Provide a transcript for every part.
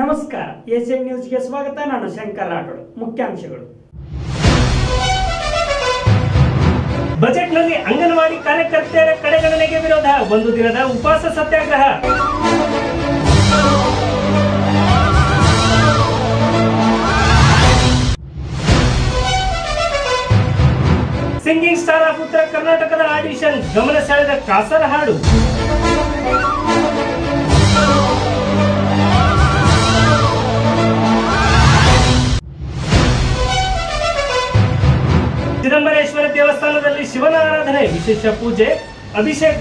ನಮಸ್ಕಾರ. ಏಷ್ಯನ್ ನ್ಯೂಸ್ಗೆ ಸ್ವಾಗತ. ನಾನು ಶಂಕರ್ ರಾಠೋಡ್. ಮುಖ್ಯಾಂಶಗಳು. ಬಜೆಟ್ನಲ್ಲಿ ಅಂಗನವಾಡಿ ಕಾರ್ಯಕರ್ತೆಯರ ಕಡೆಗಣನೆಗೆ ವಿರೋಧ. ಒಂದು ದಿನದ ಉಪವಾಸ ಸತ್ಯಾಗ್ರಹ. ಸಿಂಗಿಂಗ್ ಸ್ಟಾರ್ ಆಫ್ ಉತ್ತರ ಕರ್ನಾಟಕದ ಆಡಿಷನ್. ಗಮನ ಸೆಳೆದ ಕಾಸರ ಹಾಡು ಚಿದಂಬರೇಶ್ವರ ದೇವಸ್ಥಾನದಲ್ಲಿ ಶಿವನ ಆರಾಧನೆ ವಿಶೇಷ ಪೂಜೆ ಅಭಿಷೇಕ.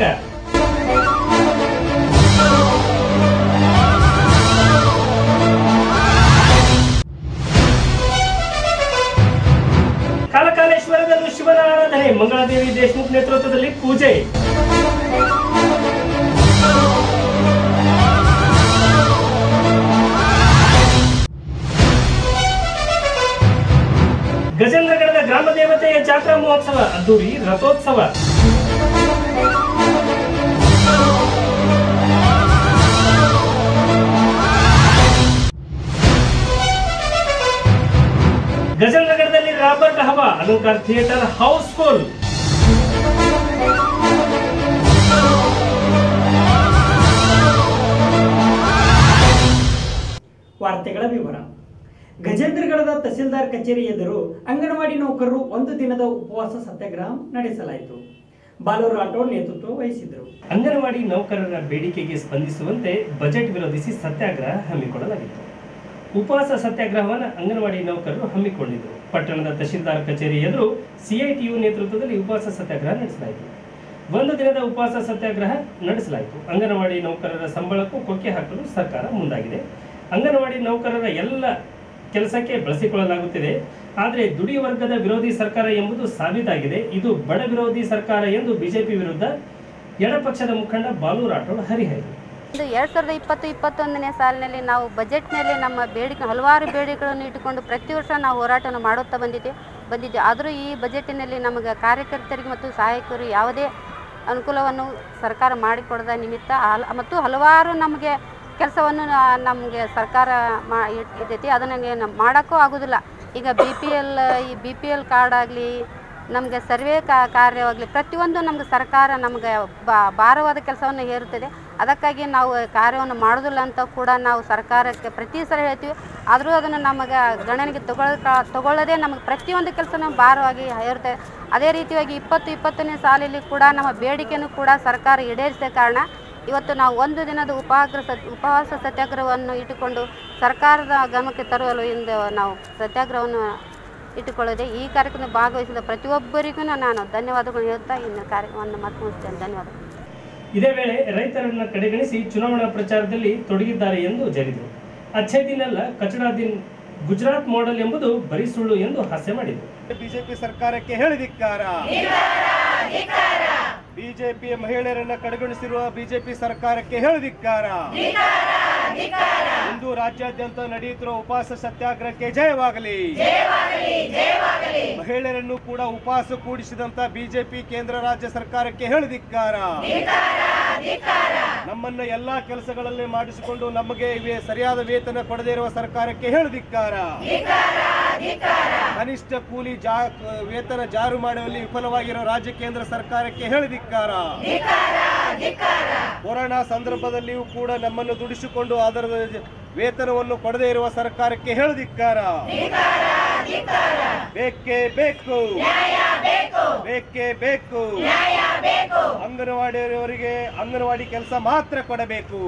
ಕಾಲಕಾಲೇಶ್ವರದಲ್ಲೂ ಶಿವನ ಆರಾಧನೆ ಮಂಗಳಾದೇವಿ ದೇಶಮುಖ್ ನೇತೃತ್ವದಲ್ಲಿ ಪೂಜೆ. ಗಜೇಂದ್ರಗಢದ ಗ್ರಾಮ ದೇವತೆಯ ಜಾತ್ರಾ ಮಹೋತ್ಸವ ಅದ್ದೂರಿ ರಥೋತ್ಸವ ಗಜೇಂದ್ರಗಢದಲ್ಲಿ ರಾಬರ್ಟ್ ಹವಾ ಅಲಂಕಾರ್ ಥಿಯೇಟರ್ ಹೌಸ್ಫುಲ್ ವಾರ್ತೆಗಳ ವಿವರ. ಗಜೇಂದ್ರಗಢದ ತಹಸೀಲ್ದಾರ್ ಕಚೇರಿ ಎದುರು ಅಂಗನವಾಡಿ ನೌಕರರು ಒಂದು ದಿನದ ಉಪವಾಸ ಸತ್ಯಾಗ್ರಹ ನಡೆಸಲಾಯಿತು. ಬಾಲೂರು ರಾಠೋಡ್ ನೇತೃತ್ವ ವಹಿಸಿದರು ಅಂಗನವಾಡಿ ನೌಕರರ ಬೇಡಿಕೆಗೆ ಸ್ಪಂದಿಸುವಂತೆ ಬಜೆಟ್ ವಿರೋಧಿಸಿ ಸತ್ಯಾಗ್ರಹ ಹಮ್ಮಿಕೊಳ್ಳಲಾಗಿತ್ತು. ಉಪವಾಸ ಸತ್ಯಾಗ್ರಹವನ್ನು ಅಂಗನವಾಡಿ ನೌಕರರು ಹಮ್ಮಿಕೊಂಡಿದ್ದರು. ಪಟ್ಟಣದ ತಹಶೀಲ್ದಾರ್ ಕಚೇರಿ ಎದುರು ಸಿಐಟಿಯು ನೇತೃತ್ವದಲ್ಲಿ ಉಪವಾಸ ಸತ್ಯಾಗ್ರಹ ನಡೆಸಲಾಯಿತು. ಒಂದು ದಿನದ ಉಪವಾಸ ಸತ್ಯಾಗ್ರಹ ನಡೆಸಲಾಯಿತು. ಅಂಗನವಾಡಿ ನೌಕರರ ಸಂಬಳಕ್ಕೂ ಕೊಕ್ಕೆ ಹಾಕಲು ಸರ್ಕಾರ ಮುಂದಾಗಿದೆ. ಅಂಗನವಾಡಿ ನೌಕರರ ಎಲ್ಲ ಕೆಲಸಕ್ಕೆ ಬಳಸಿಕೊಳ್ಳಲಾಗುತ್ತಿದೆ. ಆದರೆ ದುಡಿ ವರ್ಗದ ವಿರೋಧಿ ಸರ್ಕಾರ ಎಂಬುದು ಸಾಬೀತಾಗಿದೆ. ಇದು ಬಡ ವಿರೋಧಿ ಸರ್ಕಾರ ಎಂದು ಬಿಜೆಪಿ ವಿರುದ್ಧ ಎಡಪಕ್ಷದ ಮುಖಂಡ ಬಾಲು ರಾಠೋಡ್ ಹರಿಹರಿ ಎರಡು ಸಾವಿರದ ಇಪ್ಪತ್ತು, ಇಪ್ಪತ್ತೊಂದನೇ ಸಾಲಿನಲ್ಲಿ ನಾವು ಬಜೆಟ್ನಲ್ಲಿ ನಮ್ಮ ಬೇಡಿಕೆ, ಹಲವಾರು ಬೇಡಿಕೆಗಳನ್ನು ಇಟ್ಟುಕೊಂಡು ಪ್ರತಿ ವರ್ಷ ನಾವು ಹೋರಾಟವನ್ನು ಮಾಡುತ್ತಾ ಬಂದಿದ್ದೆ ಬಂದಿದ್ದೆ. ಆದರೂ ಈ ಬಜೆಟಿನಲ್ಲಿ ನಮಗೆ ಕಾರ್ಯಕರ್ತರಿಗೆ ಮತ್ತು ಸಹಾಯಕರು ಯಾವುದೇ ಅನುಕೂಲವನ್ನು ಸರ್ಕಾರ ಮಾಡಿಕೊಡದ ನಿಮಿತ್ತ ಮತ್ತು ಹಲವಾರು ನಮಗೆ ಕೆಲಸವನ್ನು ನಮಗೆ ಸರ್ಕಾರ ಮಾ ಇರ್ತೈತಿ ಅದನ್ನು ಮಾಡೋಕ್ಕೂ ಆಗೋದಿಲ್ಲ. ಈಗ B P L B P L L card ಆಗಲಿ, ನಮಗೆ ಸರ್ವೆ ಕಾರ್ಯವಾಗಲಿ, ಪ್ರತಿಯೊಂದು ನಮಗೆ ಸರ್ಕಾರ ನಮಗೆ ಭಾರವಾದ ಕೆಲಸವನ್ನು ಹೇರುತ್ತದೆ. ಅದಕ್ಕಾಗಿ ನಾವು ಕಾರ್ಯವನ್ನು ಮಾಡೋದಿಲ್ಲ ಅಂತ ಕೂಡ ನಾವು ಸರ್ಕಾರಕ್ಕೆ ಪ್ರತಿ ಸಲ ಹೇಳ್ತೀವಿ. ಆದರೂ ಅದನ್ನು ನಮಗೆ ಗಣನೆಗೆ ತಗೊಳ್ ತಗೊಳ್ಳದೆ ನಮಗೆ ಪ್ರತಿಯೊಂದು ಕೆಲಸನೂ ಭಾರವಾಗಿ ಹೇರುತ್ತೆ. ಅದೇ ರೀತಿಯಾಗಿ ಇಪ್ಪತ್ತು ಇಪ್ಪತ್ತನೇ ಸಾಲಿನಲ್ಲಿ ಕೂಡ ನಮ್ಮ ಬೇಡಿಕೆನೂ ಕೂಡ ಸರ್ಕಾರ ಈಡೇರಿಸಿದ ಕಾರಣ ಇವತ್ತು ನಾವು ಒಂದು ದಿನದ ಉಪಾಗ್ರ ಸತ್ ಉಪವಾಸ ಸತ್ಯಾಗ್ರಹವನ್ನು ಇಟ್ಟುಕೊಂಡು ಸರ್ಕಾರದ ಗಮನಕ್ಕೆ ತರುವಲು ಇಂದು ನಾವು ಸತ್ಯಾಗ್ರಹವನ್ನು ಇಟ್ಟುಕೊಳ್ಳದೆ ಈ ಕಾರ್ಯಕ್ರಮ ಭಾಗವಹಿಸಿದ ಪ್ರತಿಯೊಬ್ಬರಿಗೂ ನಾನು ಧನ್ಯವಾದಗಳು ಹೇಳ್ತಾ ಇನ್ನು ಕಾರ್ಯಕ್ರಮವನ್ನು ಮತ್ತೆ ಮುಗಿಸ್ತೇನೆ ಧನ್ಯವಾದಗಳು ಇದೇ ವೇಳೆ ರೈತರನ್ನ ಕಡೆಗಣಿಸಿ ಚುನಾವಣಾ ಪ್ರಚಾರದಲ್ಲಿ ತೊಡಗಿದ್ದಾರೆ ಎಂದು ಜರಿದರು. ಅಚ್ಛೇ ದಿನಲ್ಲ ಕಚಡಾ ದಿನ್ ಗುಜರಾತ್ ಮಾಡೆಲ್ ಎಂಬುದು ಬರೀ ಸುಳ್ಳು ಎಂದು ಹಾಸ್ಯ ಮಾಡಿದರು. ಬಿಜೆಪಿ ಸರ್ಕಾರಕ್ಕೆ ಹೇಳಿದಿಕ್ಕಾರ ಬಿಜೆಪಿಯ ಮಹಿಳೆಯರನ್ನ ಕಡೆಗಣಿಸಿರುವ ಬಿಜೆಪಿ ಸರ್ಕಾರಕ್ಕೆ ಹೇಳಿದಿಕ್ಕಾರ ಇಂದು ರಾಜ್ಯಾದ್ಯಂತ ನಡೆಯುತ್ತಿರುವ ಉಪವಾಸ ಸತ್ಯಾಗ್ರಹಕ್ಕೆ ಜಯವಾಗಲಿ. ಮಹಿಳೆಯರನ್ನು ಕೂಡ ಉಪವಾಸ ಕೂಡಿಸಿದಂತ ಬಿಜೆಪಿ ಕೇಂದ್ರ ರಾಜ್ಯ ಸರ್ಕಾರಕ್ಕೆ ಹೇಳಿದಿಕ್ಕಾರ ನಮ್ಮನ್ನ ಎಲ್ಲಾ ಕೆಲಸಗಳಲ್ಲಿ ಮಾಡಿಸಿಕೊಂಡು ನಮಗೆ ಸರಿಯಾದ ವೇತನ ಕೊಡದೇ ಇರುವ ಸರ್ಕಾರಕ್ಕೆ ಹೇಳಿದಿಕ್ಕಾರ ಕನಿಷ್ಠ ಕೂಲಿ ಜಾ ವೇತನ ಜಾರು ಮಾಡುವಲ್ಲಿ ವಿಫಲವಾಗಿರೋ ರಾಜ್ಯ ಕೇಂದ್ರ ಸರ್ಕಾರಕ್ಕೆ ಹೇಳಿದಿಕ್ಕಾರ ಕೊರೋನಾ ಸಂದರ್ಭದಲ್ಲಿಯೂ ಕೂಡ ನಮ್ಮನ್ನು ದುಡಿಸಿಕೊಂಡು ಅದರ ವೇತನವನ್ನು ಕೊಡದೇ ಇರುವ ಸರ್ಕಾರಕ್ಕೆ ಹೇಳಿದಿಕ್ಕಾರ ಬೇಕೇ ಬೇಕು. ಬೇಕೇ ಬೇಕು. ಅಂಗನವಾಡಿಯವರಿಗೆ ಅಂಗನವಾಡಿ ಕೆಲಸ ಮಾತ್ರ ಕೊಡಬೇಕು.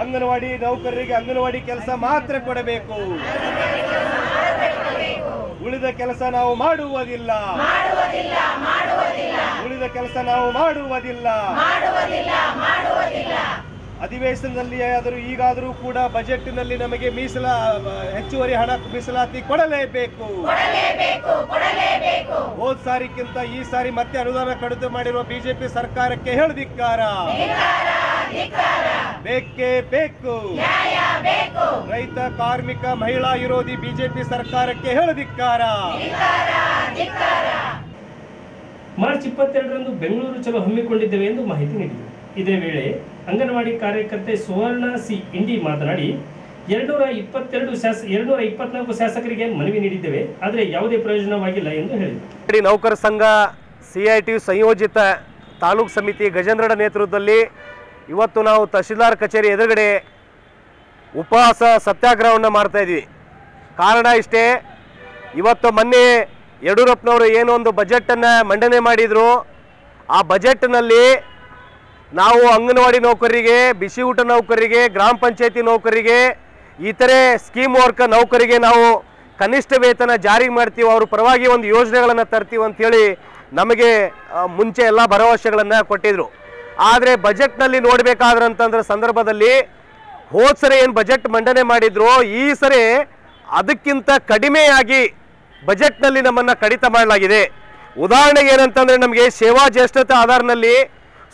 ಅಂಗನವಾಡಿ ನೌಕರರಿಗೆ ಅಂಗನವಾಡಿ ಕೆಲಸ ಮಾತ್ರ ಕೊಡಬೇಕು. ಉಳಿದ ಕೆಲಸ ನಾವು ಮಾಡುವುದಿಲ್ಲ. ಉಳಿದ ಕೆಲಸ ನಾವು ಮಾಡುವುದಿಲ್ಲ. ಅಧಿವೇಶನದಲ್ಲಿ ಆದರೂ ಈಗಾದರೂ ಕೂಡ ಬಜೆಟ್ನಲ್ಲಿ ನಮಗೆ ಮೀಸಲ ಹೆಚ್ಚುವರಿ ಹಣ ಮೀಸಲಾತಿ ಕೊಡಲೇಬೇಕು. ಹೋದ್ ಸಾರಿಗಿಂತ ಈ ಸಾರಿ ಮತ್ತೆ ಅನುದಾನ ಕಡಿತ ಮಾಡಿರುವ ಬಿಜೆಪಿ ಸರ್ಕಾರಕ್ಕೆ ಹೇಳಿದಿಕ್ಕಾರ ಬೇಕೇ ಬೇಕು. ರೈತ ಕಾರ್ಮಿಕ ಮಹಿಳಾ ವಿರೋಧಿ ಬಿಜೆಪಿ ಸರ್ಕಾರಕ್ಕೆ ಹೇಳಿದಿಕ್ಕಾರ ಮಾರ್ಚ್ ಇಪ್ಪತ್ತೆರಡರಂದು ಬೆಂಗಳೂರು ಚಲೋ ಹಮ್ಮಿಕೊಂಡಿದ್ದೇವೆ ಎಂದು ಮಾಹಿತಿ ನೀಡಿದರು. ಇದೇ ವೇಳೆ ಅಂಗನವಾಡಿ ಕಾರ್ಯಕರ್ತೆ ಸುವರ್ಣ ಸಿ ಇಂಡಿ ಮಾತನಾಡಿ ಎರಡುನೂರ ಇಪ್ಪತ್ತೆರಡು ಶಾಸ ಎರಡುನೂರ ಇಪ್ಪತ್ನಾಲ್ಕು ಶಾಸಕರಿಗೆ ಮನವಿ ನೀಡಿದ್ದೇವೆ ಆದರೆ ಯಾವುದೇ ಪ್ರಯೋಜನವಾಗಿಲ್ಲ ಎಂದು ಹೇಳಿದರು. ನೌಕರ ಸಂಘ ಸಿ ಐ ಟಿ ಸಂಯೋಜಿತ ತಾಲೂಕು ಸಮಿತಿ ಗಜೇಂದ್ರಡ ನೇತೃತ್ವದಲ್ಲಿ ಇವತ್ತು ನಾವು ತಹಶೀಲ್ದಾರ್ ಕಚೇರಿ ಎದುರುಗಡೆ ಉಪವಾಸ ಸತ್ಯಾಗ್ರಹವನ್ನು ಮಾಡ್ತಾ ಇದ್ವಿ ಕಾರಣ ಇಷ್ಟೇ, ಇವತ್ತು ಮೊನ್ನೆ ಯಡಿಯೂರಪ್ಪನವರು ಏನೋ ಒಂದು ಬಜೆಟನ್ನು ಮಂಡನೆ ಮಾಡಿದರು. ಆ ಬಜೆಟ್ನಲ್ಲಿ ನಾವು ಅಂಗನವಾಡಿ ನೌಕರರಿಗೆ, ಬಿಸಿ ಊಟ ನೌಕರರಿಗೆ, ಗ್ರಾಮ ಪಂಚಾಯತಿ ನೌಕರರಿಗೆ, ಇತರೆ ಸ್ಕೀಮ್ ವರ್ಕ್ ನೌಕರಿಗೆ ನಾವು ಕನಿಷ್ಠ ವೇತನ ಜಾರಿ ಮಾಡ್ತೀವಿ. ಅವ್ರ ಪರವಾಗಿ ಒಂದು ಯೋಜನೆಗಳನ್ನು ತರ್ತೀವಿ ಅಂತೇಳಿ ನಮಗೆ ಮುಂಚೆ ಎಲ್ಲ ಭರವಸೆಗಳನ್ನು ಕೊಟ್ಟಿದ್ರು. ಆದರೆ ಬಜೆಟ್ನಲ್ಲಿ ನೋಡಬೇಕಾದ್ರಂತಂದ್ರೆ ಸಂದರ್ಭದಲ್ಲಿ ಹೋದ ಸರಿ ಏನು ಬಜೆಟ್ ಮಂಡನೆ ಮಾಡಿದ್ರು ಈ ಸರಿ ಅದಕ್ಕಿಂತ ಕಡಿಮೆಯಾಗಿ ಬಜೆಟ್ನಲ್ಲಿ ನಮ್ಮನ್ನು ಕಡಿತ ಮಾಡಲಾಗಿದೆ. ಉದಾಹರಣೆಗೆ ಏನಂತಂದರೆ ನಮಗೆ ಸೇವಾ ಜ್ಯೇಷ್ಠತೆ ಆಧಾರನಲ್ಲಿ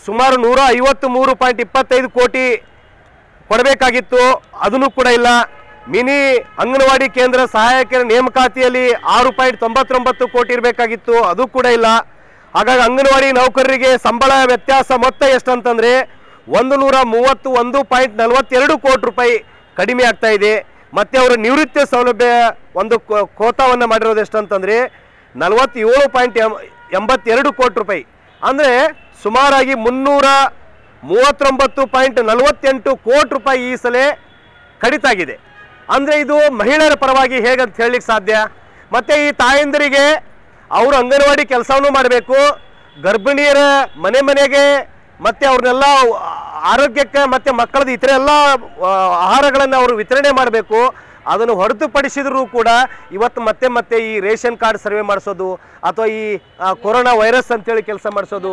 ಸುಮಾರು ನೂರ ಐವತ್ತು ಮೂರು ಪಾಯಿಂಟ್ ಇಪ್ಪತ್ತೈದು ಕೋಟಿ ಕೊಡಬೇಕಾಗಿತ್ತು. ಅದನ್ನು ಕೂಡ ಇಲ್ಲ. ಮಿನಿ ಅಂಗನವಾಡಿ ಕೇಂದ್ರ ಸಹಾಯಕರ ನೇಮಕಾತಿಯಲ್ಲಿ ಆರು ಪಾಯಿಂಟ್ ತೊಂಬತ್ತೊಂಬತ್ತು ಕೋಟಿ ಇರಬೇಕಾಗಿತ್ತು. ಅದು ಕೂಡ ಇಲ್ಲ. ಹಾಗಾಗಿ ಅಂಗನವಾಡಿ ನೌಕರರಿಗೆ ಸಂಬಳ ವ್ಯತ್ಯಾಸ ಮೊತ್ತ ಎಷ್ಟಂತಂದರೆ ಒಂದು ನೂರ ಮೂವತ್ತು ಒಂದು ಪಾಯಿಂಟ್ ನಲವತ್ತೆರಡು ಕೋಟಿ ರೂಪಾಯಿ ಕಡಿಮೆ ಆಗ್ತಾ ಇದೆ. ಮತ್ತು ಅವರ ನಿವೃತ್ತಿ ಸೌಲಭ್ಯ ಒಂದು ಕೋತಾವನ್ನು ಮಾಡಿರೋದು ಎಷ್ಟಂತಂದರೆ ನಲವತ್ತೇಳು ಪಾಯಿಂಟ್ ಎಂಬತ್ತೆರಡು ಕೋಟಿ ರೂಪಾಯಿ. ಅಂದರೆ ಸುಮಾರಾಗಿ ಮುನ್ನೂರ ಮೂವತ್ತೊಂಬತ್ತು ಪಾಯಿಂಟ್ ನಲವತ್ತೆಂಟು ಕೋಟಿ ರೂಪಾಯಿ ಈ ಸಲ ಕಡಿತ ಆಗಿದೆ. ಅಂದರೆ ಇದು ಮಹಿಳೆಯರ ಪರವಾಗಿ ಹೇಗಂತ ಹೇಳಲಿಕ್ಕೆ ಸಾಧ್ಯ? ಮತ್ತು ಈ ತಾಯಂದಿರಿಗೆ ಅವರು ಅಂಗನವಾಡಿ ಕೆಲಸವನ್ನು ಮಾಡಬೇಕು. ಗರ್ಭಿಣಿಯರ ಮನೆ ಮನೆಗೆ ಮತ್ತು ಅವ್ರನ್ನೆಲ್ಲ ಆರೋಗ್ಯಕ್ಕೆ ಮತ್ತು ಮಕ್ಕಳದ ಇತರ ಎಲ್ಲ ಆಹಾರಗಳನ್ನು ಅವರು ವಿತರಣೆ ಮಾಡಬೇಕು. ಅದನ್ನು ಹೊರತುಪಡಿಸಿದರೂ ಕೂಡ ಇವತ್ತು ಮತ್ತೆ ಮತ್ತೆ ಈ ರೇಷನ್ ಕಾರ್ಡ್ ಸರ್ವೆ ಮಾಡಿಸೋದು ಅಥವಾ ಈ ಕೊರೋನಾ ವೈರಸ್ ಅಂತೇಳಿ ಕೆಲಸ ಮಾಡಿಸೋದು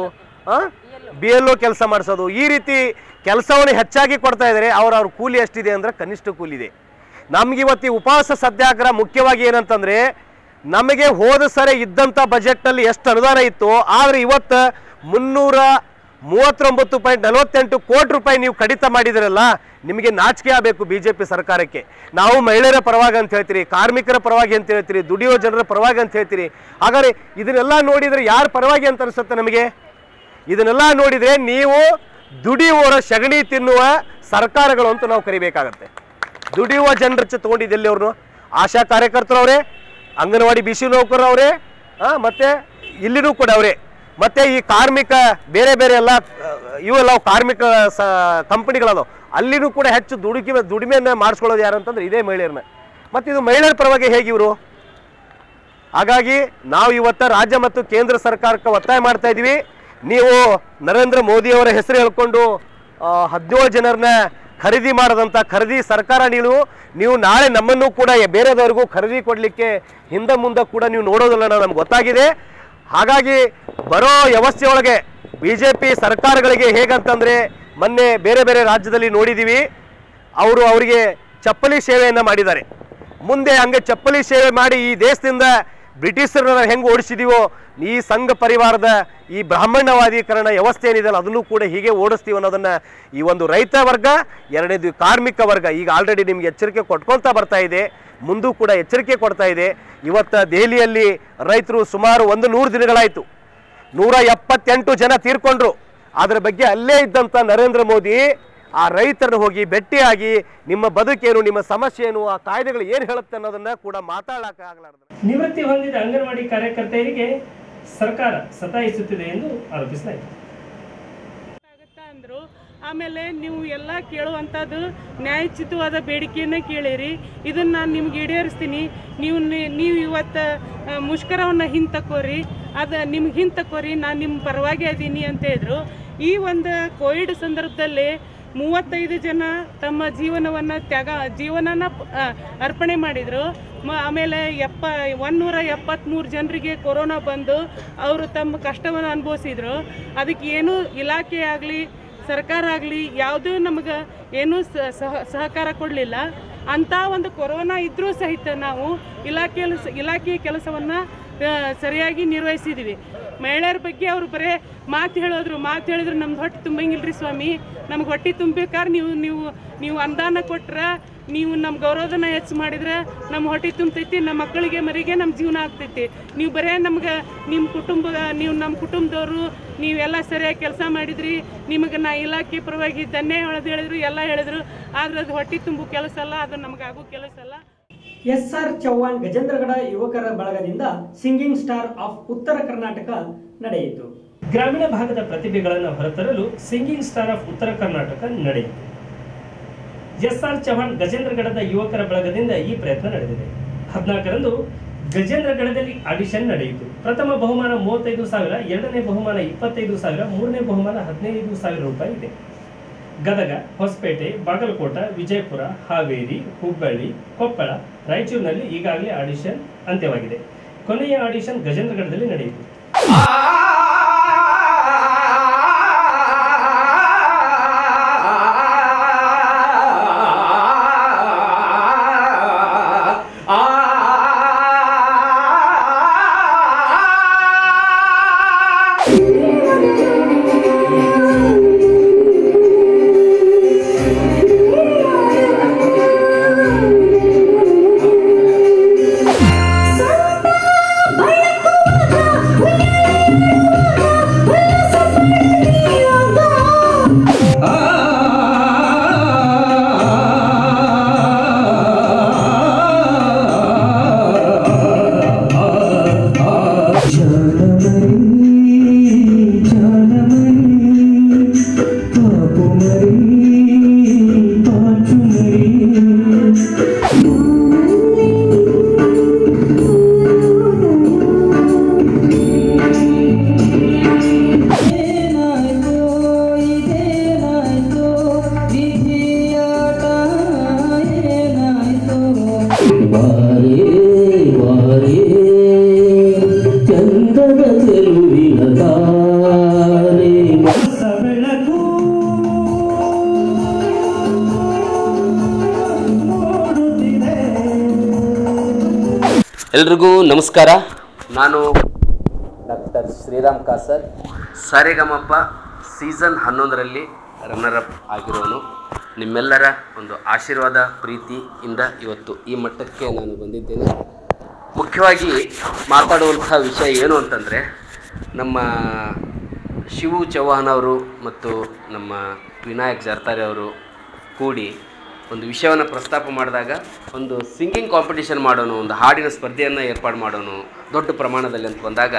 ಬಿ ಎಲ್ ಒ ಕೆಲಸ ಮಾಡಿಸೋದು. ಈ ರೀತಿ ಕೆಲಸವನ್ನು ಹೆಚ್ಚಾಗಿ ಕೊಡ್ತಾ ಇದ್ದಾರೆ. ಅವ್ರ ಅವ್ರ ಕೂಲಿ ಎಷ್ಟಿದೆ ಅಂದ್ರೆ ಕನಿಷ್ಠ ಕೂಲಿ ಇದೆ. ನಮ್ಗೆ ಇವತ್ತು ಈ ಉಪವಾಸ ಸತ್ಯಾಗ್ರಹ ಮುಖ್ಯವಾಗಿ ಏನಂತಂದ್ರೆ ನಮಗೆ ಹೋದ ಸರಿ ಇದ್ದಂಥ ಬಜೆಟ್ನಲ್ಲಿ ಎಷ್ಟು ಅನುದಾನ ಇತ್ತು, ಆದರೆ ಇವತ್ತು ಮುನ್ನೂರ ಮೂವತ್ತೊಂಬತ್ತು ಪಾಯಿಂಟ್ ನಲವತ್ತೆಂಟು ಕೋಟಿ ರೂಪಾಯಿ ನೀವು ಕಡಿತ ಮಾಡಿದಿರಲ್ಲ, ನಿಮಗೆ ನಾಚಿಕೆ ಆಗಬೇಕು ಬಿ ಜೆ ಪಿ ಸರ್ಕಾರಕ್ಕೆ. ನಾವು ಮಹಿಳೆಯರ ಪರವಾಗಿ ಅಂತ ಹೇಳ್ತೀರಿ, ಕಾರ್ಮಿಕರ ಪರವಾಗಿ ಅಂತ ಹೇಳ್ತೀರಿ ದುಡಿಯೋ ಜನರ ಪರವಾಗಿ ಅಂತ ಹೇಳ್ತೀರಿ. ಹಾಗಾದ್ರೆ ಇದನ್ನೆಲ್ಲ ನೋಡಿದರೆ ಯಾರ ಪರವಾಗಿ ಅಂತ ಅನಿಸುತ್ತೆ ನಮಗೆ? ಇದನ್ನೆಲ್ಲ ನೋಡಿದರೆ ನೀವು ದುಡಿಯುವವರ ಸಗಣಿ ತಿನ್ನುವ ಸರ್ಕಾರಗಳು ಅಂತ ನಾವು ಕರಿಬೇಕಾಗತ್ತೆ. ದುಡಿಯುವ ಜನರ ತಗೊಂಡಿದ್ದೆಲ್ಲಿ ಅವ್ರನ್ನು? ಆಶಾ ಕಾರ್ಯಕರ್ತರವರೇ ಅಂಗನವಾಡಿ ಬಿಸಿ ನೌಕರರವರೇ ಮತ್ತೆ ಇಲ್ಲಿನೂ ಕೂಡ ಅವರೇ. ಮತ್ತೆ ಈ ಕಾರ್ಮಿಕ, ಬೇರೆ ಬೇರೆ ಎಲ್ಲ ಇವೆಲ್ಲ ಕಾರ್ಮಿಕ, ಸ ಅಲ್ಲಿನೂ ಕೂಡ ಹೆಚ್ಚು ದುಡುಕಿ, ದುಡಿಮೆಯನ್ನ ಮಾಡಿಸ್ಕೊಳ್ಳೋದು ಯಾರು ಅಂತಂದ್ರೆ ಇದೇ ಮಹಿಳೆಯರನ್ನ. ಮತ್ತು ಇದು ಮಹಿಳೆಯರ ಪರವಾಗಿ ಹೇಗಿವರು ಹಾಗಾಗಿ ನಾವು ಇವತ್ತ ರಾಜ್ಯ ಮತ್ತು ಕೇಂದ್ರ ಸರ್ಕಾರಕ್ಕೆ ಒತ್ತಾಯ ಮಾಡ್ತಾ ಇದ್ದೀವಿ. ನೀವು ನರೇಂದ್ರ ಮೋದಿಯವರ ಹೆಸರು ಹೇಳ್ಕೊಂಡು ಹದಿನೇಳು ಜನರನ್ನ ಖರೀದಿ ಮಾಡದಂಥ ಖರೀದಿ ಸರ್ಕಾರ ನೀವು ನೀವು ನಾಳೆ ನಮ್ಮನ್ನು ಕೂಡ ಬೇರೆದವ್ರಿಗೂ ಖರೀದಿ ಕೊಡಲಿಕ್ಕೆ ಹಿಂದೆ ಮುಂದೆ ಕೂಡ ನೀವು ನೋಡೋದಿಲ್ಲ ನಮ್ಗೆ ಗೊತ್ತಾಗಿದೆ. ಹಾಗಾಗಿ ಬರೋ ವ್ಯವಸ್ಥೆಯೊಳಗೆ ಬಿ ಜೆ ಪಿ ಸರ್ಕಾರಗಳಿಗೆ ಹೇಗಂತಂದರೆ ಮೊನ್ನೆ ಬೇರೆ ಬೇರೆ ರಾಜ್ಯದಲ್ಲಿ ನೋಡಿದ್ದೀವಿ ಅವರು ಅವರಿಗೆ ಚಪ್ಪಲಿ ಸೇವೆಯನ್ನು ಮಾಡಿದ್ದಾರೆ. ಮುಂದೆ ಹಂಗೆ ಚಪ್ಪಲಿ ಸೇವೆ ಮಾಡಿ ಈ ದೇಶದಿಂದ ಬ್ರಿಟಿಷರನ್ನ ಹೆಂಗೆ ಓಡಿಸಿದೀವೋ, ಈ ಸಂಘ ಪರಿವಾರದ ಈ ಬ್ರಾಹ್ಮಣವಾದೀಕರಣ ವ್ಯವಸ್ಥೆ ಏನಿದೆಯಲ್ಲ ಅದನ್ನು ಕೂಡ ಹೀಗೆ ಓಡಿಸ್ತೀವಿ ಅನ್ನೋದನ್ನ ಈ ಒಂದು ರೈತ ವರ್ಗ, ಎರಡನೇದು ಕಾರ್ಮಿಕ ವರ್ಗ, ಈಗ ಆಲ್ರೆಡಿ ನಿಮ್ಗೆ ಎಚ್ಚರಿಕೆ ಕೊಟ್ಕೊಳ್ತಾ ಬರ್ತಾ ಇದೆ, ಮುಂದೂ ಕೂಡ ಎಚ್ಚರಿಕೆ ಕೊಡ್ತಾ ಇದೆ. ಇವತ್ತು ದೆಹಲಿಯಲ್ಲಿ ರೈತರು ಸುಮಾರು ಒಂದು ನೂರು ದಿನಗಳಾಯಿತು. ನೂರ ಎಪ್ಪತ್ತೆಂಟು ಜನ ತೀರ್ಕೊಂಡ್ರು. ಅದರ ಬಗ್ಗೆ ಅಲ್ಲೇ ಇದ್ದಂಥ ನರೇಂದ್ರ ಮೋದಿ ಆ ರೈತರನ್ನು ಹೋಗಿ ಭೇಟಿಯಾಗಿ ನಿಮ್ಮ ಬದುಕೇನು ನಿಮ್ಮ ಸಮಸ್ಯೆ ಏನು ಆ ಕಾಯ್ದೆಗಳು ಏನು ಹೇಳುತ್ತೆ ಅನ್ನೋದನ್ನ ಕೂಡ ಮಾತಾಡಕ್ಕೆ ಆಗಲಾರ್ದು. ನಿವೃತ್ತಿ ಹೊಂದಿದ ಅಂಗನವಾಡಿ ಕಾರ್ಯಕರ್ತೆಯರಿಗೆ ಸರ್ಕಾರ ಸತಾಯಿಸುತ್ತಿದೆ ಎಂದು ಆರೋಪಿಸಲಾಯಿತು. ಆಗುತ್ತಾ ಅಂದರು ಆಮೇಲೆ ನೀವು ಎಲ್ಲ ಕೇಳುವಂಥದ್ದು ನ್ಯಾಯಚಿತವಾದ ಬೇಡಿಕೆಯನ್ನ ಕೇಳಿರಿ. ಇದನ್ನು ನಾನು ನಿಮ್ಗೆ ಈಡೇರಿಸ್ತೀನಿ. ನೀವು ನಿ- ನೀವು ಇವತ್ತು ಮುಷ್ಕರವನ್ನು ಹಿಂತಕ್ಕೋರಿ ಅದು ನಿಮ್ಗೆ ಹಿಂತಕ್ಕೋರಿ ನಾನು ನಿಮ್ಮ ಪರವಾಗಿ ಅದೀನಿ ಅಂತ ಹೇಳಿದ್ರು. ಈ ಒಂದು ಕೋವಿಡ್ ಸಂದರ್ಭದಲ್ಲಿ ಮೂವತ್ತೈದು ಜನ ತಮ್ಮ ಜೀವನವನ್ನು ತ್ಯಾಗ, ಜೀವನನ ಅರ್ಪಣೆ ಮಾಡಿದರು. ಮ ಆಮೇಲೆ ಎಪ್ಪ ಒಂದೂರ ಎಪ್ಪತ್ತ್ಮೂರು ಜನರಿಗೆ ಕೊರೋನಾ ಬಂದು ಅವರು ತಮ್ಮ ಕಷ್ಟವನ್ನು ಅನುಭವಿಸಿದರು. ಅದಕ್ಕೆ ಏನೂ ಇಲಾಖೆ ಆಗಲಿ, ಸರ್ಕಾರ ಆಗಲಿ ಯಾವುದೂ ನಮಗೆ ಏನೂ ಸಹ ಸಹಕಾರ ಕೊಡಲಿಲ್ಲ. ಅಂಥ ಒಂದು ಕೊರೋನಾ ಇದ್ದರೂ ಸಹಿತ ನಾವು ಇಲಾಖೆಯಲ್ಲಿ ಇಲಾಖೆಯ ಕೆಲಸವನ್ನು ಸರಿಯಾಗಿ ನಿರ್ವಹಿಸಿದ್ವಿ. ಮಹಿಳೆಯರ ಬಗ್ಗೆ ಅವರು ಬರೇ ಮಾತು ಹೇಳೋದ್ರು, ಮಾತು ಹೇಳಿದ್ರು ನಮ್ದು ಹೊಟ್ಟೆ ತುಂಬಂಗಿಲ್ರಿ ಸ್ವಾಮಿ. ನಮ್ಗೆ ಹೊಟ್ಟೆ ತುಂಬೇಕಾದ್ರೆ ನೀವು ನೀವು ನೀವು ಅನುದಾನ ಕೊಟ್ರೆ, ನೀವು ನಮ್ಮ ಗೌರವಧನ ಹೆಚ್ಚು ಮಾಡಿದ್ರೆ ನಮ್ಮ ಹೊಟ್ಟೆ ತುಂಬತೈತಿ ನಮ್ಮ ಮಕ್ಕಳಿಗೆ ಮರಿಗೆ ನಮ್ಮ ಜೀವನ ಆಗ್ತೈತಿ. ನೀವು ಬರೇ ನಮ್ಗೆ ನಿಮ್ಮ ಕುಟುಂಬ, ನೀವು ನಮ್ಮ ಕುಟುಂಬದವರು ನೀವೆಲ್ಲ ಸರಿಯಾಗಿ ಕೆಲಸ ಮಾಡಿದ್ರಿ, ನಿಮಗೆ ನಾ ಇಲಾಖೆ ಪರವಾಗಿ ಧನ್ಯ ಹೇಳೋದು ಹೇಳಿದ್ರು, ಎಲ್ಲ ಹೇಳಿದ್ರು. ಆದ್ರೆ ಅದು ಹೊಟ್ಟೆ ತುಂಬು ಕೆಲಸ ಅಲ್ಲ, ಅದು ನಮ್ಗೆ ಆಗೋ ಕೆಲಸ ಅಲ್ಲ. ಎಸ್ ಆರ್ ಚೌಹಾಣ್ ಗಜೇಂದ್ರಗಡ ಯುವಕರ ಬಳಗದಿಂದ singing star of Uttara Karnataka ನಡೆಯಿತು. ಗ್ರಾಮೀಣ ಭಾಗದ ಪ್ರತಿಭೆಗಳನ್ನು ಹೊರತರಲು singing star of Uttara Karnataka ನಡೆಯಿತು. ಎಸ್ ಆರ್ ಚೌಹಾಣ್ ಗಜೇಂದ್ರಗಡದ ಯುವಕರ ಬಳಗದಿಂದ ಈ ಪ್ರಯತ್ನ ನಡೆದಿದೆ. ಹದಿನಾಲ್ಕರಂದು ಗಜೇಂದ್ರಗಡದಲ್ಲಿ ಆಡಿಷನ್ ನಡೆಯಿತು. ಪ್ರಥಮ ಬಹುಮಾನ ಮೂವತ್ತೈದು ಸಾವಿರ, ಎರಡನೇ ಬಹುಮಾನ ಇಪ್ಪತ್ತೈದು ಸಾವಿರ, ಮೂರನೇ ಬಹುಮಾನ ಹದಿನೈದು ಸಾವಿರ ರೂಪಾಯಿ ಇದೆ. ಗದಗ ಹೊಸಪೇಟೆ ಬಾಗಲಕೋಟ ವಿಜಯಪುರ ಹಾವೇರಿ ಹುಬ್ಬಳ್ಳಿ ಕೊಪ್ಪಳ ರಾಯಚೂರಿನಲ್ಲಿ ಈಗಾಗಲೇ ಆಡಿಷನ್ ಅಂತ್ಯವಾಗಿದೆ ಕೊನೆಯ ಆಡಿಷನ್ ಗಜೇಂದ್ರಗಢದಲ್ಲಿ ನಡೆಯಿತು ಸರೆಗಮಪ್ಪ ಸೀಸನ್ ಹನ್ನೊಂದರಲ್ಲಿ ಅಪ್ ಆಗಿರೋನು. ನಿಮ್ಮೆಲ್ಲರ ಒಂದು ಆಶೀರ್ವಾದ ಪ್ರೀತಿಯಿಂದ ಇವತ್ತು ಈ ಮಟ್ಟಕ್ಕೆ ನಾನು ಬಂದಿದ್ದೇನೆ. ಮುಖ್ಯವಾಗಿ ಮಾತಾಡುವಂಥ ವಿಷಯ ಏನು ಅಂತಂದರೆ, ನಮ್ಮ ಶಿವು ಚೌಹಾನ್ ಅವರು ಮತ್ತು ನಮ್ಮ ವಿನಾಯಕ್ ಜರ್ತಾರೆ ಅವರು ಕೂಡಿ ಒಂದು ವಿಷಯವನ್ನು ಪ್ರಸ್ತಾಪ ಮಾಡಿದಾಗ ಒಂದು ಸಿಂಗಿಂಗ್ ಕಾಂಪಿಟೇಷನ್ ಮಾಡೋಣ ಒಂದು ಹಾಡಿನ ಸ್ಪರ್ಧೆಯನ್ನು ಏರ್ಪಾಡು ಮಾಡೋಣ ದೊಡ್ಡ ಪ್ರಮಾಣದಲ್ಲಿ ಅಂತ ಬಂದಾಗ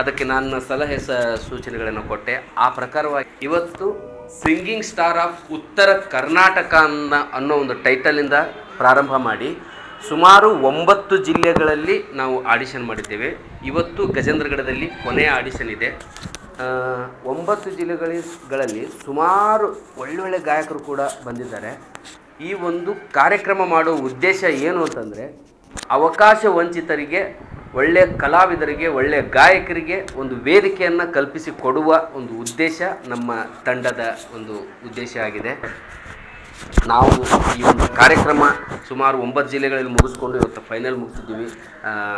ಅದಕ್ಕೆ ನನ್ನ ಸಲಹೆ ಸ ಸೂಚನೆಗಳನ್ನು ಕೊಟ್ಟೆ. ಆ ಪ್ರಕಾರವಾಗಿ ಇವತ್ತು singing star of Uttara Karnataka ಅನ್ನ ಅನ್ನೋ ಒಂದು ಟೈಟಲಿಂದ ಪ್ರಾರಂಭ ಮಾಡಿ ಸುಮಾರು ಒಂಬತ್ತು ಜಿಲ್ಲೆಗಳಲ್ಲಿ ನಾವು ಆಡಿಷನ್ ಮಾಡಿದ್ದೇವೆ. ಇವತ್ತು ಗಜೇಂದ್ರಗಡದಲ್ಲಿ ಕೊನೆಯ ಆಡಿಷನ್ ಇದೆ. ಒಂಬತ್ತು ಜಿಲ್ಲೆಗಳಲ್ಲಿ ಸುಮಾರು ಒಳ್ಳೊಳ್ಳೆ ಗಾಯಕರು ಕೂಡ ಬಂದಿದ್ದಾರೆ. ಈ ಒಂದು ಕಾರ್ಯಕ್ರಮ ಮಾಡುವ ಉದ್ದೇಶ ಏನು ಅಂತಂದರೆ ಅವಕಾಶ ವಂಚಿತರಿಗೆ ಒಳ್ಳೆಯ ಕಲಾವಿದರಿಗೆ ಒಳ್ಳೆಯ ಗಾಯಕರಿಗೆ ಒಂದು ವೇದಿಕೆಯನ್ನು ಕಲ್ಪಿಸಿ ಕೊಡುವ ಒಂದು ಉದ್ದೇಶ ನಮ್ಮ ತಂಡದ ಒಂದು ಉದ್ದೇಶ ಆಗಿದೆ. ನಾವು ಈ ಒಂದು ಕಾರ್ಯಕ್ರಮ ಸುಮಾರು ಒಂಬತ್ತು ಜಿಲ್ಲೆಗಳಲ್ಲಿ ಮುಗಿಸ್ಕೊಂಡು ಇವತ್ತು ಫೈನಲ್ ಮುಗಿಸಿದ್ದೀವಿ.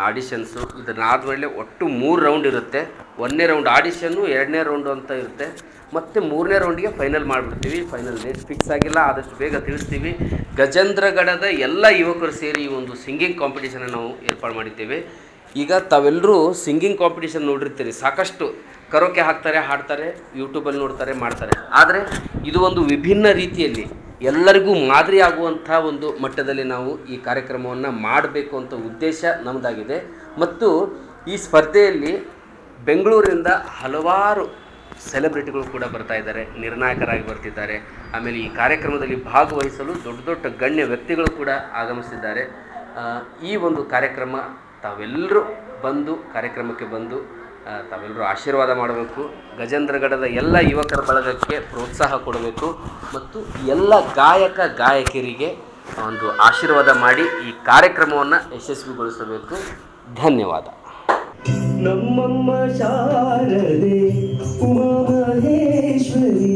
ಆಡಿಷನ್ಸು ಇದನ್ನಾದಮೇಲೆ ಒಟ್ಟು ಮೂರು ರೌಂಡ್ ಇರುತ್ತೆ. ಒಂದನೇ ರೌಂಡ್ ಆಡಿಷನ್ನು ಎರಡನೇ ರೌಂಡು ಅಂತ ಇರುತ್ತೆ. ಮತ್ತು ಮೂರನೇ ರೌಂಡಿಗೆ ಫೈನಲ್ ಮಾಡಿಬಿಡ್ತೀವಿ. ಫೈನಲ್ ಡೇಟ್ ಫಿಕ್ಸ್ ಆಗಿಲ್ಲ, ಆದಷ್ಟು ಬೇಗ ತಿಳಿಸ್ತೀವಿ. ಗಜೇಂದ್ರಗಡದ ಎಲ್ಲ ಯುವಕರು ಸೇರಿ ಈ ಒಂದು ಸಿಂಗಿಂಗ್ ಕಾಂಪಿಟೇಷನನ್ನು ನಾವು ಏರ್ಪಾಡು ಮಾಡಿದ್ದೇವೆ. ಈಗ ತಾವೆಲ್ಲರೂ ಸಿಂಗಿಂಗ್ ಕಾಂಪಿಟೇಷನ್ ನೋಡಿರ್ತೀರಿ. ಸಾಕಷ್ಟು ಕರೋಕೆ ಹಾಕ್ತಾರೆ, ಹಾಡ್ತಾರೆ, ಯೂಟ್ಯೂಬಲ್ಲಿ ನೋಡ್ತಾರೆ, ಮಾಡ್ತಾರೆ. ಆದರೆ ಇದು ಒಂದು ವಿಭಿನ್ನ ರೀತಿಯಲ್ಲಿ ಎಲ್ಲರಿಗೂ ಮಾದರಿ ಆಗುವಂಥ ಒಂದು ಮಟ್ಟದಲ್ಲಿ ನಾವು ಈ ಕಾರ್ಯಕ್ರಮವನ್ನು ಮಾಡಬೇಕು ಅಂತ ಉದ್ದೇಶ ನಮ್ಮದಾಗಿದೆ ಮತ್ತು ಈ ಸ್ಪರ್ಧೆಯಲ್ಲಿ ಬೆಂಗಳೂರಿಂದ ಹಲವಾರು ಸೆಲೆಬ್ರಿಟಿಗಳು ಕೂಡ ಬರ್ತಾ ಇದ್ದಾರೆ, ನಿರ್ಣಾಯಕರಾಗಿ ಬರ್ತಿದ್ದಾರೆ. ಆಮೇಲೆ ಈ ಕಾರ್ಯಕ್ರಮದಲ್ಲಿ ಭಾಗವಹಿಸಲು ದೊಡ್ಡ ದೊಡ್ಡ ಗಣ್ಯ ವ್ಯಕ್ತಿಗಳು ಕೂಡ ಆಗಮಿಸಿದ್ದಾರೆ. ಈ ಒಂದು ಕಾರ್ಯಕ್ರಮ ತಾವೆಲ್ಲರೂ ಬಂದು, ಕಾರ್ಯಕ್ರಮಕ್ಕೆ ಬಂದು ತಾವೆಲ್ಲರೂ ಆಶೀರ್ವಾದ ಮಾಡಬೇಕು. ಗಜೇಂದ್ರಗಡದ ಎಲ್ಲ ಯುವಕರ ಬಳಗಕ್ಕೆ ಪ್ರೋತ್ಸಾಹ ಕೊಡಬೇಕು. ಮತ್ತು ಎಲ್ಲ ಗಾಯಕ, ಗಾಯಕಿಯರಿಗೆ ಒಂದು ಆಶೀರ್ವಾದ ಮಾಡಿ ಈ ಕಾರ್ಯಕ್ರಮವನ್ನು ಯಶಸ್ವಿಗೊಳಿಸಬೇಕು. ಧನ್ಯವಾದ. ನಮ್ಮಮ್ಮ ಶಾರದೆ ಉಮಾ ಮಹೇಶ್ವರಿ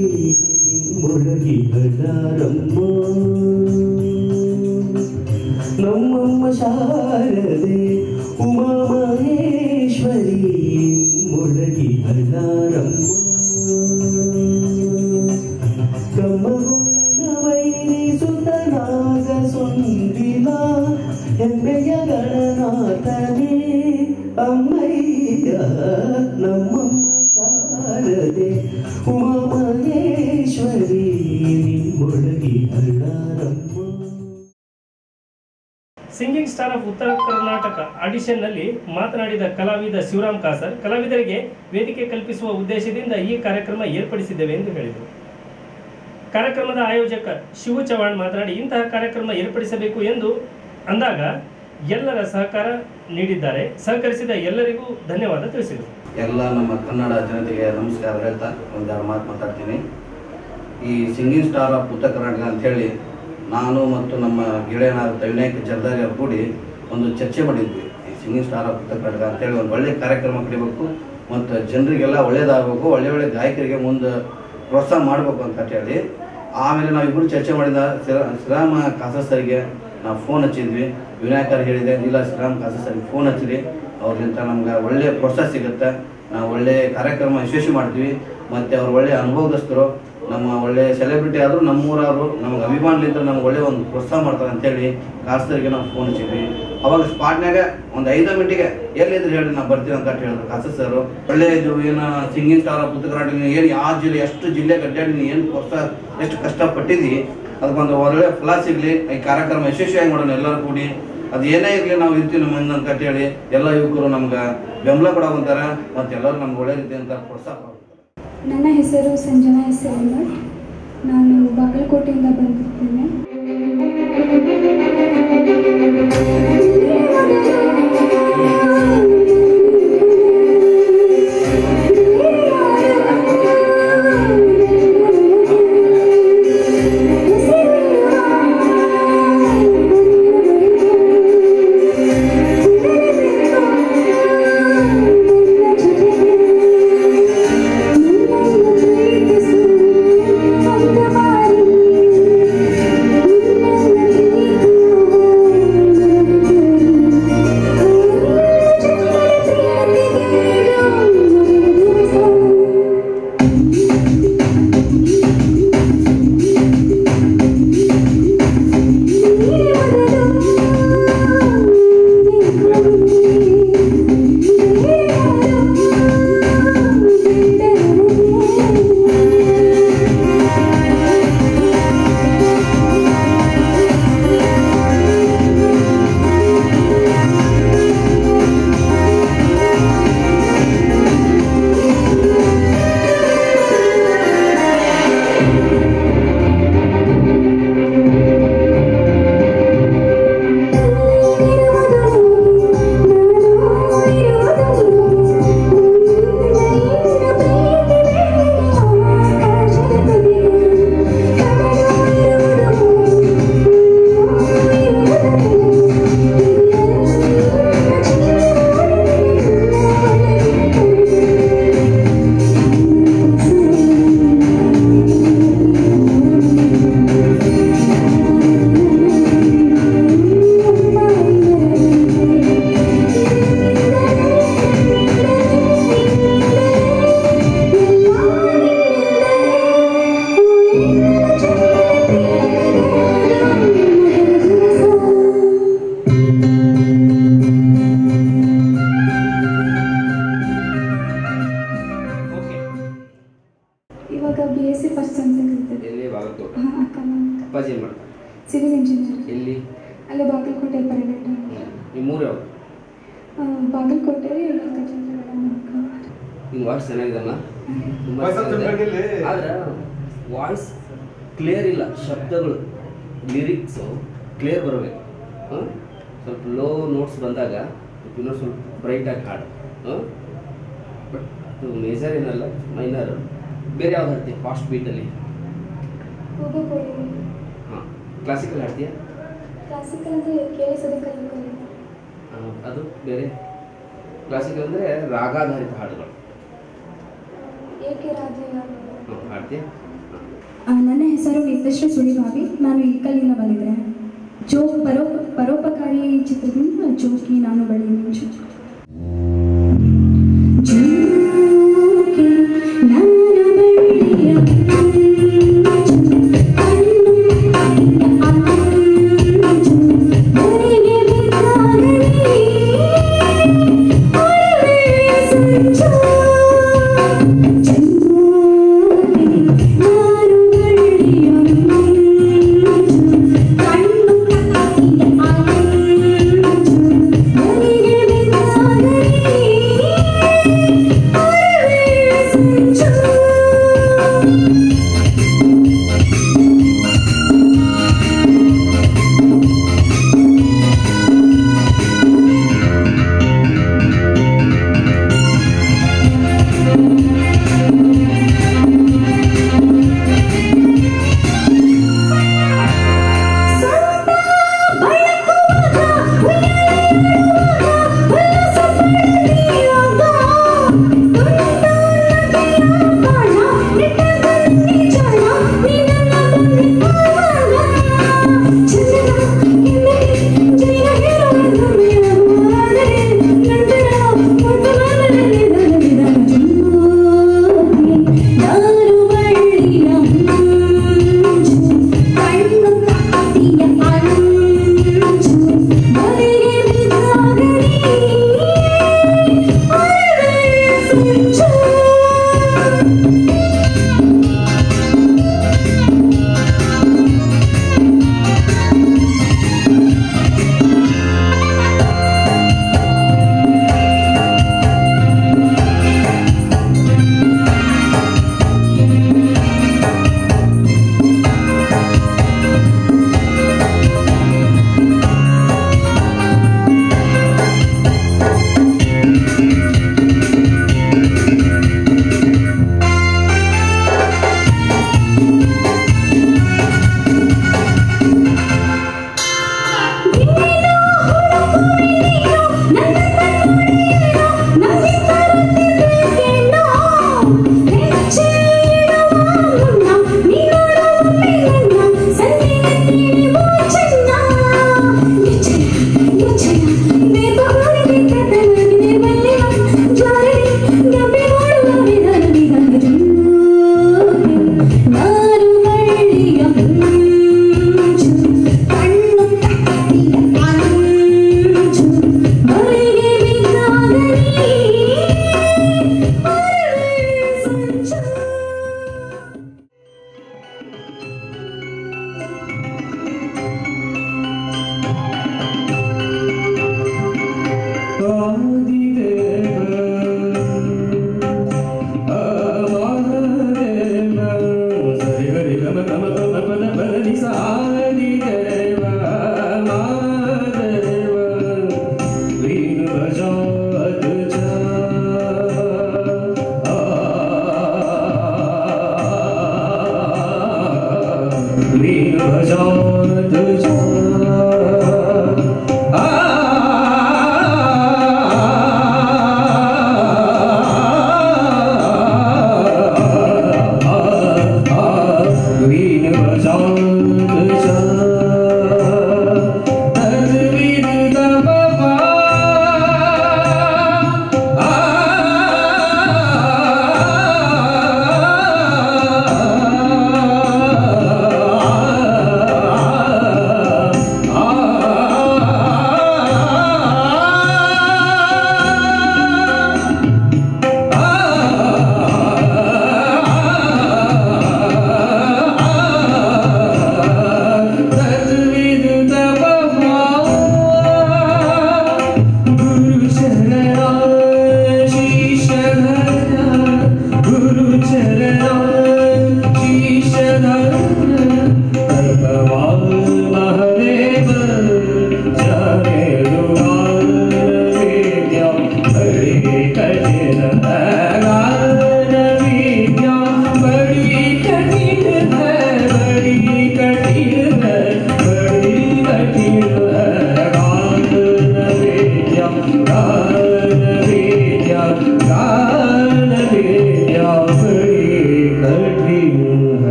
ನಮ್ಮಮ್ಮ ಬಳ್ಳಾರಮ್ಮ ഉമാമഹേശ്വരി മുരളി ഹരാരമ്മ ಸುತನಾಗ ಸುಂದಿಲ ಹೆಮ್ಮೆಯ ಗಣನಾಥನೇ ಅಮ್ಮಯ್ಯ ನಮ್ಮಮ್ಮ ಶಾರದೆ Uma Maheshwari ನಿಮ್ಮೊಳ singing star of Uttara Karnataka ಆಡಿಷನ್ನಲ್ಲಿ ಮಾತನಾಡಿದ ಕಲಾವಿದ ಶಿವರಾಮ್ ಕಾಸರ್, ಕಲಾವಿದರಿಗೆ ವೇದಿಕೆ ಕಲ್ಪಿಸುವ ಉದ್ದೇಶದಿಂದ ಈ ಕಾರ್ಯಕ್ರಮ ಏರ್ಪಡಿಸಿದ್ದೇವೆ ಎಂದು ಹೇಳಿದರು. ಕಾರ್ಯಕ್ರಮದ ಆಯೋಜಕ ಶಿವು ಚವಾಣ್ ಮಾತನಾಡಿ, ಇಂತಹ ಕಾರ್ಯಕ್ರಮ ಏರ್ಪಡಿಸಬೇಕು ಎಂದು ಅಂದಾಗ ಎಲ್ಲರ ಸಹಕಾರ ನೀಡಿದ್ದಾರೆ. ಸಹಕರಿಸಿದ ಎಲ್ಲರಿಗೂ ಧನ್ಯವಾದ ತಿಳಿಸಿದರು. ಎಲ್ಲ ನಮ್ಮ ಕನ್ನಡ ಜನತೆಗೆ ನಮಸ್ಕಾರ ಹೇಳ್ತಾ ಒಂದು ಮಾತು ಮಾತಾಡ್ತೀನಿ. ಈ singing star of Uttara Karnataka ಅಂಥೇಳಿ ನಾನು ಮತ್ತು ನಮ್ಮ ಗೆಳೆಯನಾದ ವಿನಾಯಕ ಜರ್ದಾರಿ ಅವ್ರು ಕೂಡಿ ಒಂದು ಚರ್ಚೆ ಮಾಡಿದ್ವಿ. ಈ ಸಿಂಗಿಂಗ್ ಸ್ಟಾರ್ ಆಫ್ ಕರ್ನಾಟಕ ಅಂತೇಳಿ ಒಂದು ಒಳ್ಳೆ ಕಾರ್ಯಕ್ರಮ ಕಡಿಬೇಕು ಮತ್ತು ಜನರಿಗೆಲ್ಲ ಒಳ್ಳೇದಾಗಬೇಕು, ಒಳ್ಳೆ ಒಳ್ಳೆ ಗಾಯಕರಿಗೆ ಮುಂದೆ ಪ್ರೋತ್ಸಾಹ ಮಾಡಬೇಕು ಅಂತ ಹೇಳಿ. ಆಮೇಲೆ ನಾವಿಬ್ಬರು ಚರ್ಚೆ ಮಾಡಿದ ಶ್ರೀ- ಶ್ರೀರಾಮ ಕಾಸ ನಾವು ಫೋನ್ ಹಚ್ಚಿದ್ವಿ. ವಿನಾಯಕರು ಹೇಳಿದೆ ಇಲ್ಲ ಶ್ರೀರಾಮ್ ಕಾಸ ಸರಿಗೆ ಫೋನ್ ಹಚ್ಚಿರಿ. ಅವ್ರಿಂದ ನಮ್ಗೆ ಒಳ್ಳೆ ಪ್ರೋತ್ಸಾಹ ಸಿಗುತ್ತೆ. ನಾವು ಒಳ್ಳೆ ಕಾರ್ಯಕ್ರಮ ಯಶಸ್ವಿ ಮಾಡ್ತೀವಿ. ಮತ್ತು ಅವ್ರು ಒಳ್ಳೆ ಅನುಭವದಸ್ಥರು ನಮ್ಮ ಒಳ್ಳೆ ಸೆಲೆಬ್ರಿಟಿ ಆದರೂ ನಮ್ಮೂರವರು ನಮ್ಗೆ ಅಭಿಮಾನಲಿಂದ ನಮ್ಗೆ ಒಳ್ಳೆ ಒಂದು ಪ್ರೋತ್ಸಾಹ ಮಾಡ್ತಾರೆ ಅಂತೇಳಿ ಕಾಸರಿಗೆ ನಾವು ಫೋನ್ ಹಚ್ಚಿದ್ವಿ. ಅವಾಗ ಸ್ಪಾಟ್ನಾಗ ಒಂದು ಐದು ಮಿನಿಟಿಗೆ ಎಲ್ಲಿದ್ರು ಹೇಳಿ ನಾವು ಬರ್ತೀವಿ ಅಂತ ಹೇಳಿದ್ರು ಕಾಸ ಸರ್ ಒಳ್ಳೆ ಇದು ಏನು ಸಿಂಗಿಂಗ್ ಸ್ಟಾರ್ ಉತ್ತರ ಏನು ಯಾವ ಜಿಲ್ಲೆ, ಎಷ್ಟು ಜಿಲ್ಲೆ ಅಡ್ಡಾಡಿ ನೀನು ಏನು ಪ್ರೋತ್ಸಾಹ, ಎಷ್ಟು ಕಷ್ಟಪಟ್ಟಿದ್ದಿ ಅದಕ್ಕೊಂದು ಒಳ್ಳೆ ಫಲ ಸಿಗಲಿ, ಈ ಕಾರ್ಯಕ್ರಮ ಯಶಸ್ವಿಯಾಗಿ ಮಾಡೋಣ ಎಲ್ಲರೂ ಕೂಡಿ. ಅದು ಏನೇ ಇರಲಿ ನಾವು ಇರ್ತೀವಿ ನಮ್ಮ ಮುಂದೆ ಅಂತ ಹೇಳಿ ಎಲ್ಲ ಯುವಕರು ನಮ್ಗೆ ಬೆಂಬಲ ಕೊಡೋಕಂತಾರೆ ಮತ್ತೆ ಎಲ್ಲರೂ ನಮ್ಗೆ ಒಳ್ಳೆ ರೀತಿ ಅಂತ ಪ್ರೋತ್ಸಾಹ ನನ್ನ ಹೆಸರು ಸಂಜನಾ ಎಸ್ ನಾನು ಬಾಗಲಕೋಟೆಯಿಂದ ಬಂದಿದ್ದೇನೆ. ರಾಗಾಧಾರಿತ ಹಾಡುಗಳು. ನನ್ನ ಹೆಸರು ನಿತ್ಯಶ್ರೀ ಸುಳಿಭಾವಿ ನಾನು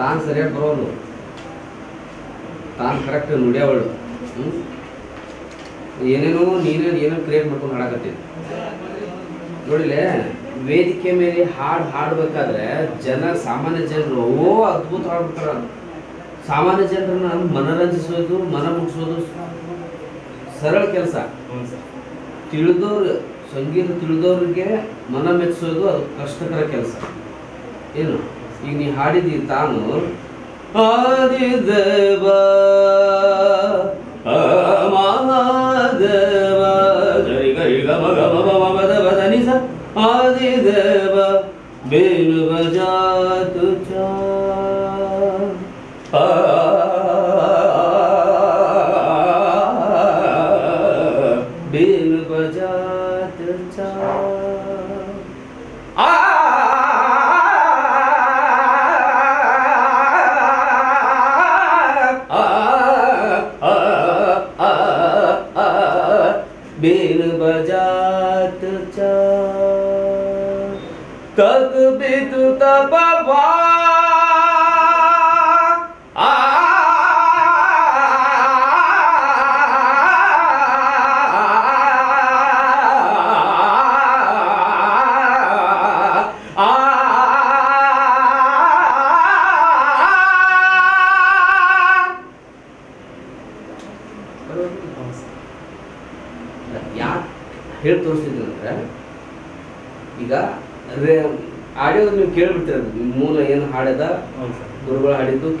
ತಾನು ಸರಿಯಾಗಿ ಬರೋದು ತಾನು ಕರೆಕ್ಟ್ ನುಡಿಯವಳು. ಹ್ಞೂ ಏನೇನೋ ನೀನೇ ಏನೋ ಕ್ರಿಯೇಟ್ ಮಾಡ್ಕೊಂಡು ಹಾಡಾಕತ್ತೀನಿ ನೋಡಿಲೆ ವೇದಿಕೆ ಮೇಲೆ ಹಾಡು ಹಾಡ್ಬೇಕಾದ್ರೆ ಜನ ಸಾಮಾನ್ಯ ಜನರು ಓ ಅದ್ಭುತ ಹಾಡ್ಬಿಟ್ಟಾರ ಸಾಮಾನ್ಯ ಜನರನ್ನ ಮನರಂಜಿಸೋದು ಮನ ಮುಗಿಸೋದು ಸರಳ ಕೆಲಸ. ತಿಳಿದೋರು ತಿಳಿದವ್ರು ಸಂಗೀತ ತಿಳಿದವ್ರಿಗೆ ಮನ ಮೆಚ್ಚಿಸೋದು ಅದು ಕಷ್ಟಕರ ಕೆಲಸ. ಏನು? ಈಗ ನೀ ಹಾಡಿದಿ ತಾನು? ಆದಿದೇವ ಆ ಮಹಾದೇವ ಗರಿ ಗರಿ ಗಮ ಗಮ ಮಮ ಮದ ಮದ ನಿ ಸ. ಆದಿದೇವ ಬೇನು ಬಜಾತು ಚಾ.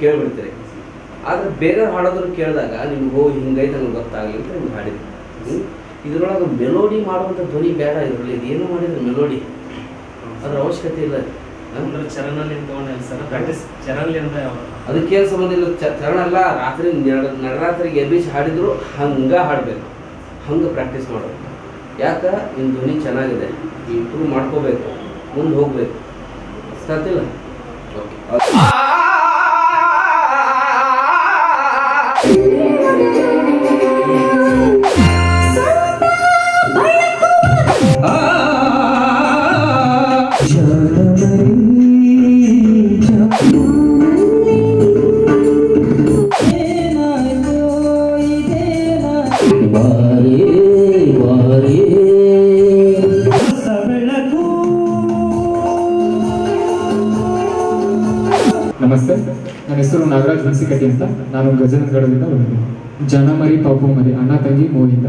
ಕೇಳ್ಬಿಡ್ತೀರಿ. ಆದ್ರೆ ಬೇರೆ ಹಾಡೋದ್ರು ಕೇಳಿದಾಗ ನಿಮ್ಗೆ ಹೋ ಹಿಂಗೈತೆ ನಂಗೆ ಗೊತ್ತಾಗಲಿ ಅಂತ ನಿಮ್ಗೆ ಹಾಡಿದ್ರು? ಇದ್ರೊಳಗೆ ಮೆಲೋಡಿ ಮಾಡುವಂಥ ಧ್ವನಿ ಬೇಡ ಇದರಲ್ಲಿ. ಏನು ಮಾಡಿದ್ರೆ ಮೆಲೋಡಿ ಅದ್ರ ಅವಶ್ಯಕತೆ ಇಲ್ಲ ಅದಕ್ಕೆ ಸಂಬಂಧ ಇಲ್ಲ. ಚರಣ ಅಲ್ಲ. ರಾತ್ರಿ ನಡ ನಡರಾತ್ರಿಗೆ ಎಬ್ಬಿಸಿ ಹಾಡಿದ್ರು ಹಂಗ ಹಾಡಬೇಕು. ಹಂಗೆ ಪ್ರಾಕ್ಟೀಸ್ ಮಾಡೋದು. ಯಾಕ? ನಿಮ್ಮ ಧ್ವನಿ ಚೆನ್ನಾಗಿದೆ. ಇಂಪ್ರೂವ್ ಮಾಡ್ಕೋಬೇಕು. ಮುಂದೆ ಹೋಗ್ಬೇಕು. ಸಾತಿಲ್ಲ ಓಕೆ ಹುಣಸಿಕಟ್ಟಿ ಅಂತ ನಾನು ಗಜನಗಡದಿಂದ ಬಂದಿದ್ದೀನಿ ಜನಮರಿ ಪಾಪು ಮರಿ ಅಣ್ಣ ತಂಗಿ ಮೂವಿಂದ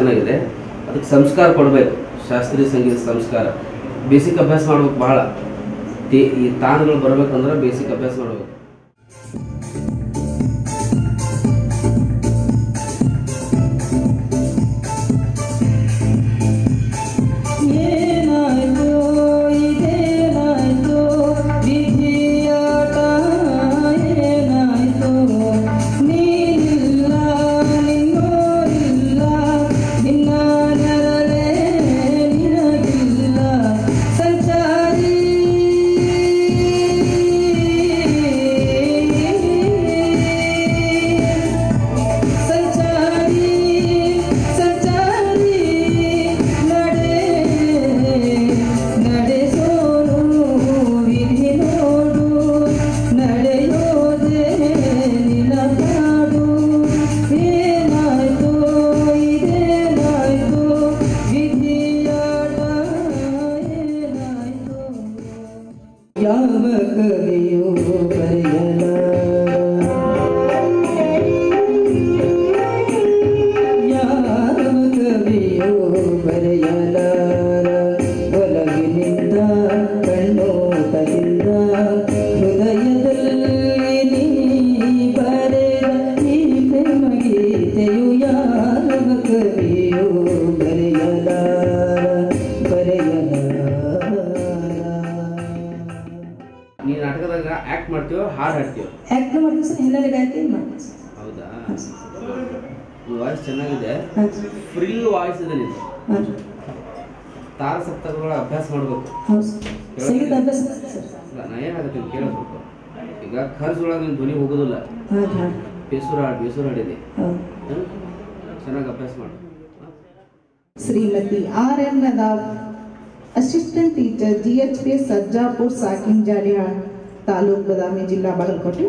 ಚೆನ್ನಾಗಿದೆ. ಅದಕ್ಕೆ ಸಂಸ್ಕಾರ ಕೊಡಬೇಕು. ಶಾಸ್ತ್ರೀಯ ಸಂಗೀತ ಸಂಸ್ಕಾರ. ಬೇಸಿಕ್ ಅಭ್ಯಾಸ ಮಾಡ್ಬೇಕು ಭಾಳ ಈ ತಾನಗಳು ಬರಬೇಕಂದ್ರೆ ಬೇಸಿಕ್ ಅಭ್ಯಾಸ ಮಾಡ್ಬೇಕು. ಫ್ರಿಲ್ ವಾಯ್ಸ್ ಇದೆ ಹಾಂ ತಾರ ಸಪ್ತಕಗಳ ಅಭ್ಯಾಸ ಮಾಡಬೇಕು. ಸಂಗೀತ ಅಭ್ಯಾಸ ನಾ ಏನಾಗುತ್ತೆ ಕೇಳಬೇಕು ಈಗ ಖರ್ಚು ಒಳಗೆ ಧ್ವನಿ ಹೋಗೋದಿಲ್ಲ. ಬೇಸೂರ ಹಾಡು ಬೇಸೂರ ಹಾಡಿದೆ ಚೆನ್ನಾಗಿ ಅಭ್ಯಾಸ ಮಾಡು. Shrimati R N Nadav assistant teacher G H P Sarjapur Sakinjadi taluk Badami ಜಿಲ್ಲಾ ಬಾಗಲಕೋಟೆ.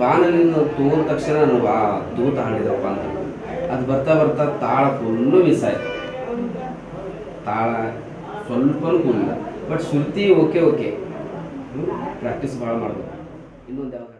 ಬಾಣಲಿನ ತೋರ್ ತಕ್ಷಣ ನಾನು ಆ ದೂತ ಹಾಡಿದಪ್ಪ ಅಂತ. ಅದು ಬರ್ತಾ ಬರ್ತಾ ತಾಳ ಫುಲ್ಲು ಮಿಸ್ ಆಯ್ತು ತಾಳ ಸ್ವಲ್ಪ ಕೂಲಿಲ್ಲ but shruti okay okay practice ಭಾಳ ಮಾಡಬೇಕು. ಇನ್ನೊಂದು ಯಾವ್ದು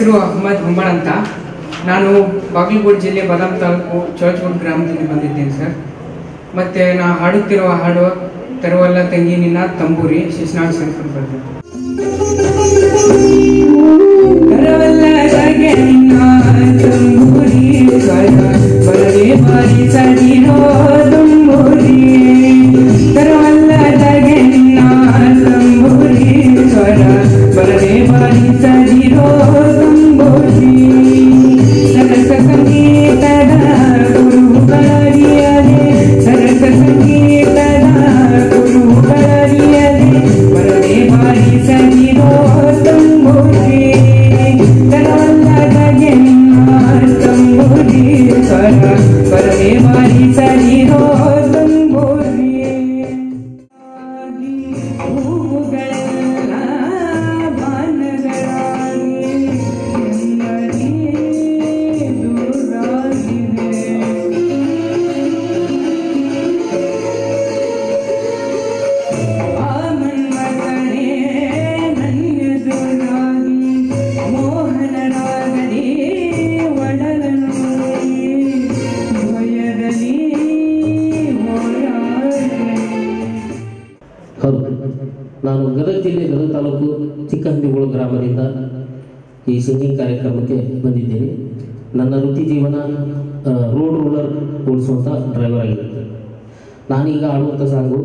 ಹೆಸರು ಅಹಮದ್ ಉಮರ್ ಅಂತ. ನಾನು ಬಾಗಲಕೋಟ್ ಜಿಲ್ಲೆ ಬದಾಮ್ ತಾಲೂಕು ಚರ್ಚ್ಗುಡ್ ಗ್ರಾಮದಲ್ಲಿ ಬಂದಿದ್ದೇನೆ ಸರ್. ಮತ್ತೆ ನಾ ಹಾಡುತ್ತಿರುವ ಹಾಡು ತರುವಲ್ಲ ತಂಗಿ ನಿನ್ನ ತಂಬೂರಿ ಶಿಶನಾಳ್ ಸಂಸ್ಕೃತ ಬರಲೇ ಬಾರಿ ಸದಿರೋ Mutasanggung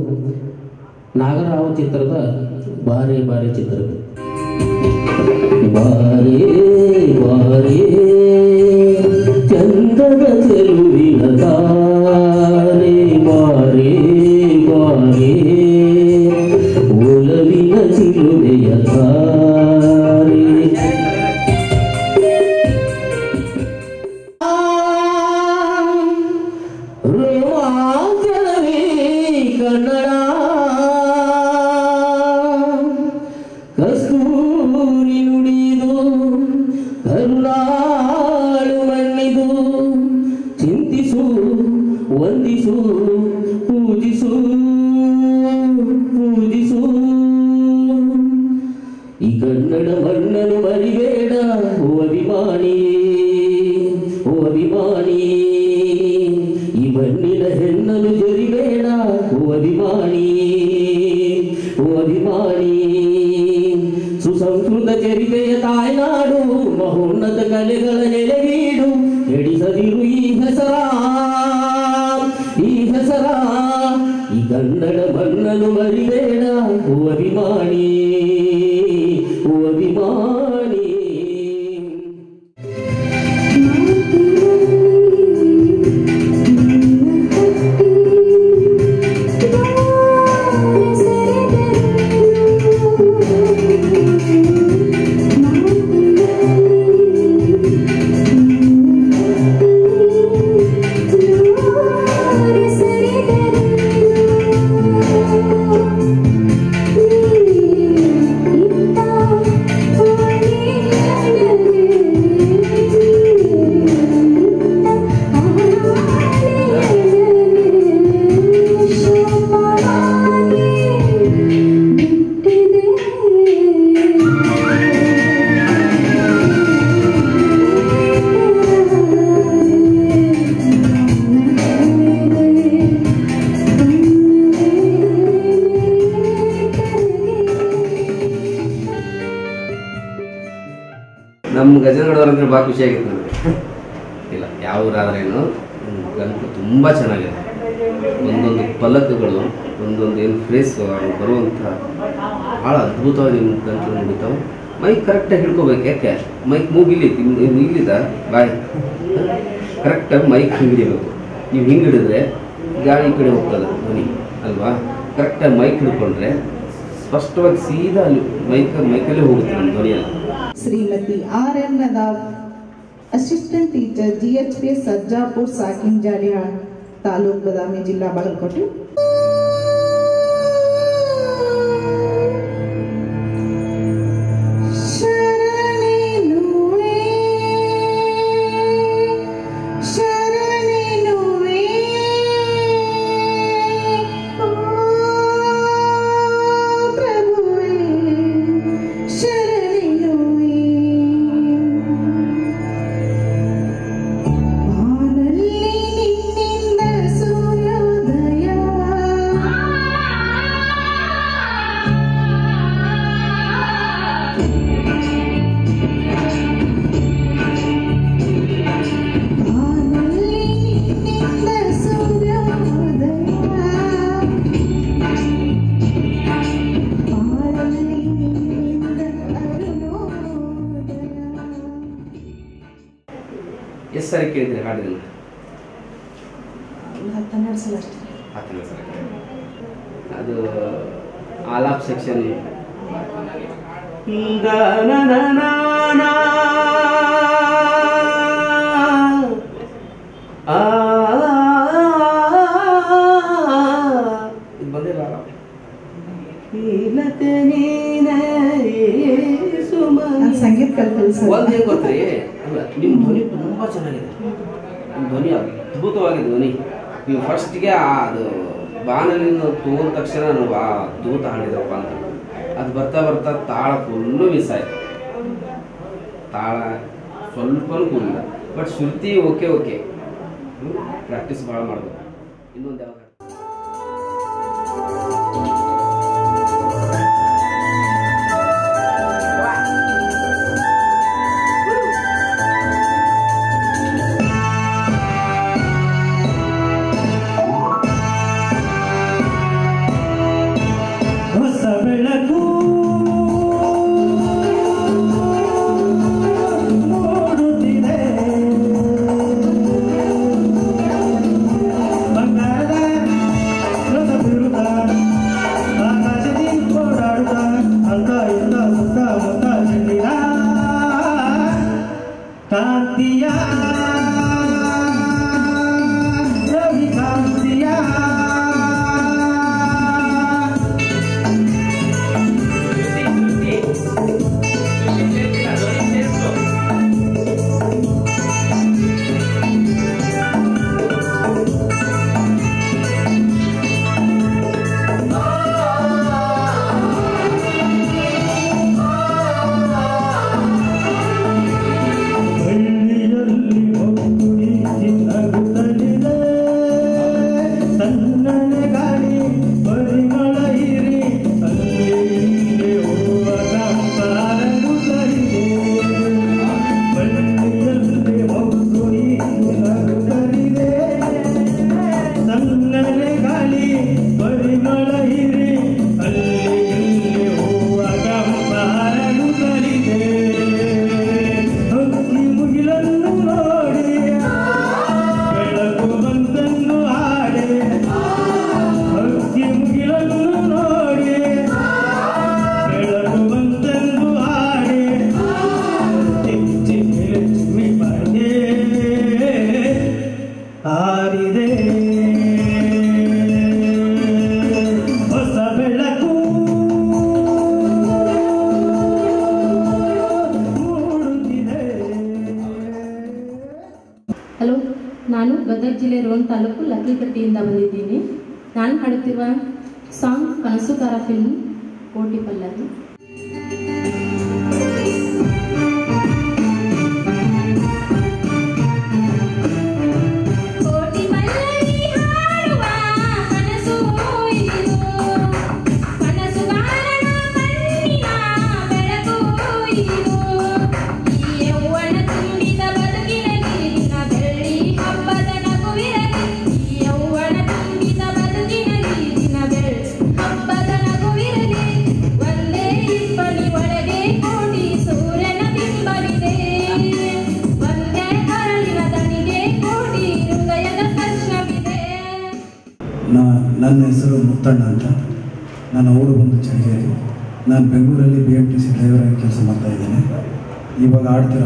ಮೈಕ್ ಮೂಗ್ ಇಲ್ಲಿದ? ನೀವು ಬಾಯ್ ಕರೆಕ್ಟಾಗಿ ಮೈಕ್ ಹಿಂಗೆ. ನೀವು ಹಿಂಗೆ ಹಿಡಿದ್ರೆ ಗಾಳಿ ಕಡೆ ಹೋಗ್ತದೆ, ಧ್ವನಿ, ಅಲ್ವಾ? ಕರೆಕ್ಟಾಗಿ ಮೈಕ್ ಹಿಡ್ಕೊಂಡ್ರೆ ಸ್ಪಷ್ಟವಾಗಿ ಸೀದಾ ಅಲ್ಲಿ ಮೈಕ್ ಮೈಕಲ್ಲೇ ಹೋಗುತ್ತೆ ನಮ್ಮ ಧ್ವನಿಯಲ್ಲ. Shrimati R N Nadav assistant teacher G H P Sarjapur ಸಾಕಿಂಜಾರಿಯ taluk Badami ಜಿಲ್ಲಾ ಬಾಗಲಕೋಟೆ. ತಕ್ಷಣ ನನಗೆ ಆ ದೂತ ಹಾಡಿದ್ರಪ್ಪ ಅಂತ. ಅದು ಬರ್ತಾ ಬರ್ತಾ ತಾಳ ಫುಲ್ಲು ಮಿಸ್ ಆಯ್ತು ತಾಳ ಸ್ವಲ್ಪ ಕೂಲಿಲ್ಲ but shruti okay okay practice ಭಾಳ ಮಾಡಬೇಕು. ಇನ್ನೊಂದು ಹಾಡ್ತಾರೆ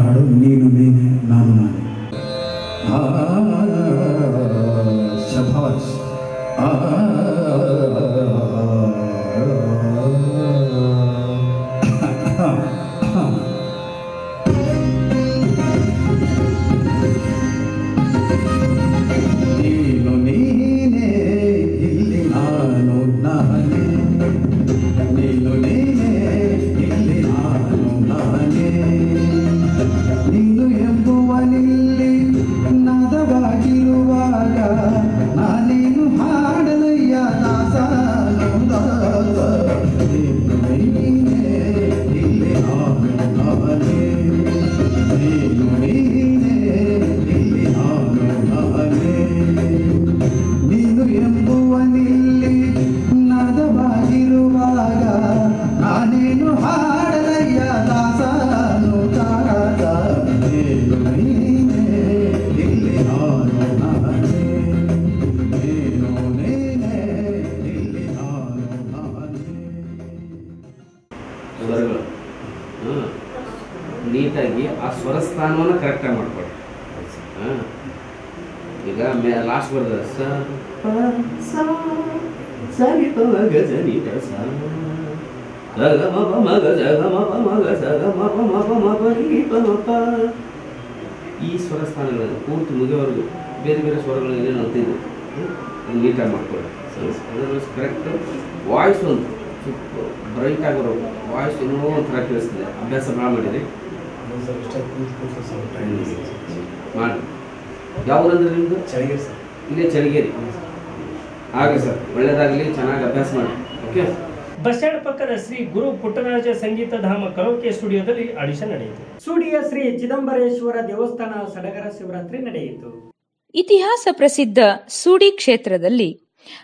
ಗಣೇಶ ನಡೆಯಿತು. ಸುಡಿಯ ಶ್ರೀ ಚಿದಂಬರೇಶ್ವರ ದೇವಸ್ಥಾನ ಸಡಗರ ಶಿವರಾತ್ರಿ ನಡೆಯಿತು. ಇತಿಹಾಸ ಪ್ರಸಿದ್ಧ ಸೂಡಿ ಕ್ಷೇತ್ರದಲ್ಲಿ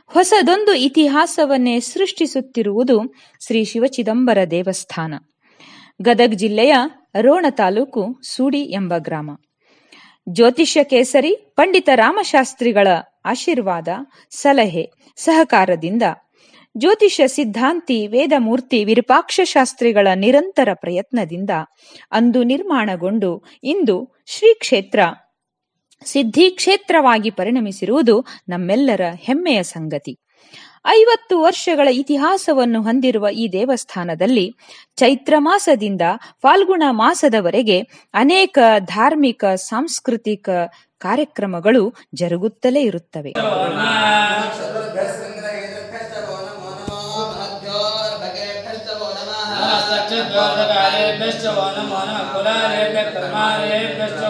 ಹೊಸದೊಂದು ಇತಿಹಾಸವನ್ನೇ ಸೃಷ್ಟಿಸುತ್ತಿರುವುದು ಶ್ರೀ ಶಿವಚಿದಂಬರ ದೇವಸ್ಥಾನ. ಗದಗ್ ಜಿಲ್ಲೆಯ ರೋಣ ತಾಲೂಕು ಸೂಡಿ ಎಂಬ ಗ್ರಾಮ. ಜ್ಯೋತಿಷ್ಯ ಕೇಸರಿ, ಪಂಡಿತ ರಾಮಶಾಸ್ತ್ರಿಗಳ ಆಶೀರ್ವಾದ, ಸಲಹೆ, ಸಹಕಾರದಿಂದ ಜ್ಯೋತಿಷ ಸಿದ್ಧಾಂತಿ, ವೇದಮೂರ್ತಿ ವಿರೂಪಾಕ್ಷ ಶಾಸ್ತ್ರಿಗಳ ನಿರಂತರ ಪ್ರಯತ್ನದಿಂದ ಅಂದು ನಿರ್ಮಾಣಗೊಂಡು ಇಂದು ಶ್ರೀ ಕ್ಷೇತ್ರ ಸಿದ್ಧಿಕ್ಷೇತ್ರವಾಗಿ ಪರಿಣಮಿಸಿರುವುದು ನಮ್ಮೆಲ್ಲರ ಹೆಮ್ಮೆಯ ಸಂಗತಿ. ಐವತ್ತು ವರ್ಷಗಳ ಇತಿಹಾಸವನ್ನು ಹೊಂದಿರುವ ಈ ದೇವಸ್ಥಾನದಲ್ಲಿ ಚೈತ್ರ ಮಾಸದಿಂದ ಫಾಲ್ಗುಣ ಮಾಸದವರೆಗೆ ಅನೇಕ ಧಾರ್ಮಿಕ, ಸಾಂಸ್ಕೃತಿಕ ಕಾರ್ಯಕ್ರಮಗಳು ಜರುಗುತ್ತಲೇ ಇರುತ್ತವೆ. चतुर्दकारेभ्यश्च वो नमो नमः कुलारेभ्यः कर्मारेभ्यश्च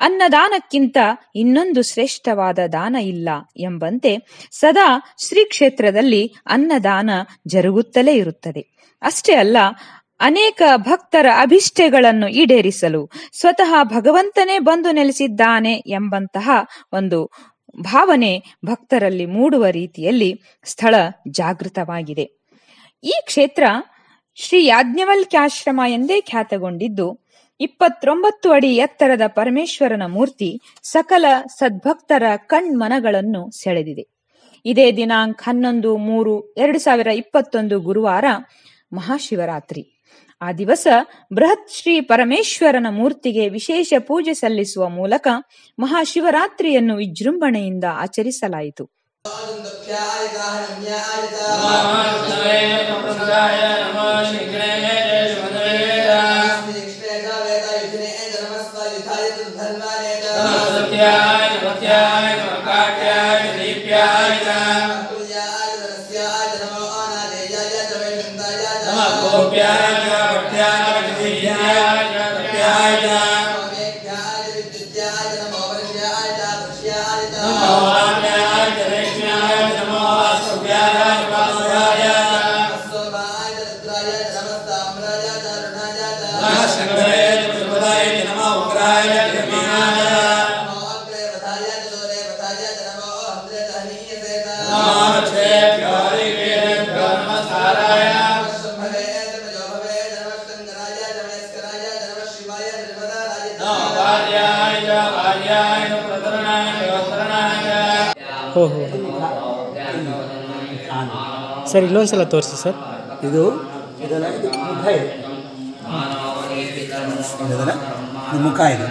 ಅನ್ನದಾನಕ್ಕಿಂತ ಇನ್ನೊಂದು ಶ್ರೇಷ್ಠವಾದ ದಾನ ಇಲ್ಲ ಎಂಬಂತೆ ಸದಾ ಶ್ರೀ ಕ್ಷೇತ್ರದಲ್ಲಿ ಅನ್ನದಾನ ಜರುಗುತ್ತಲೇ ಇರುತ್ತದೆ. ಅಷ್ಟೇ ಅಲ್ಲ ಅನೇಕ ಭಕ್ತರ ಅಭಿಷ್ಟೆಗಳನ್ನು ಈಡೇರಿಸಲು ಸ್ವತಃ ಭಗವಂತನೇ ಬಂದು ನೆಲೆಸಿದ್ದಾನೆ ಎಂಬಂತಹ ಒಂದು ಭಾವನೆ ಭಕ್ತರಲ್ಲಿ ಮೂಡುವ ರೀತಿಯಲ್ಲಿ ಸ್ಥಳ ಜಾಗೃತವಾಗಿದೆ. ಈ ಕ್ಷೇತ್ರ ಶ್ರೀ ಯಾಜ್ಞವಲ್ಕ್ಯಾಶ್ರಮ ಎಂದೇ ಖ್ಯಾತಗೊಂಡಿದ್ದು, ಇಪ್ಪತ್ತೊಂಬತ್ತು ಅಡಿ ಎತ್ತರದ ಪರಮೇಶ್ವರನ ಮೂರ್ತಿ ಸಕಲ ಸದ್ಭಕ್ತರ ಕಣ್ಮನಗಳನ್ನು ಸೆಳೆದಿದೆ. ಇದೇ ದಿನಾಂಕ ಹನ್ನೊಂದು ಮೂರು ಎರಡು ಸಾವಿರ ಇಪ್ಪತ್ತೊಂದು ಗುರುವಾರ ಮಹಾಶಿವರಾತ್ರಿ. ಆ ದಿವಸ ಬೃಹತ್ ಶ್ರೀ ಪರಮೇಶ್ವರನ ಮೂರ್ತಿಗೆ ವಿಶೇಷ ಪೂಜೆ ಸಲ್ಲಿಸುವ ಮೂಲಕ ಮಹಾಶಿವರಾತ್ರಿಯನ್ನು ವಿಜೃಂಭಣೆಯಿಂದ ಆಚರಿಸಲಾಯಿತು. I die. ಸರ್ ಇಲ್ಲೊಂದ್ಸಲ ತೋರಿಸಿ ಸರ್. ಇದು ಇದು ಮುಖ ಇದೆ.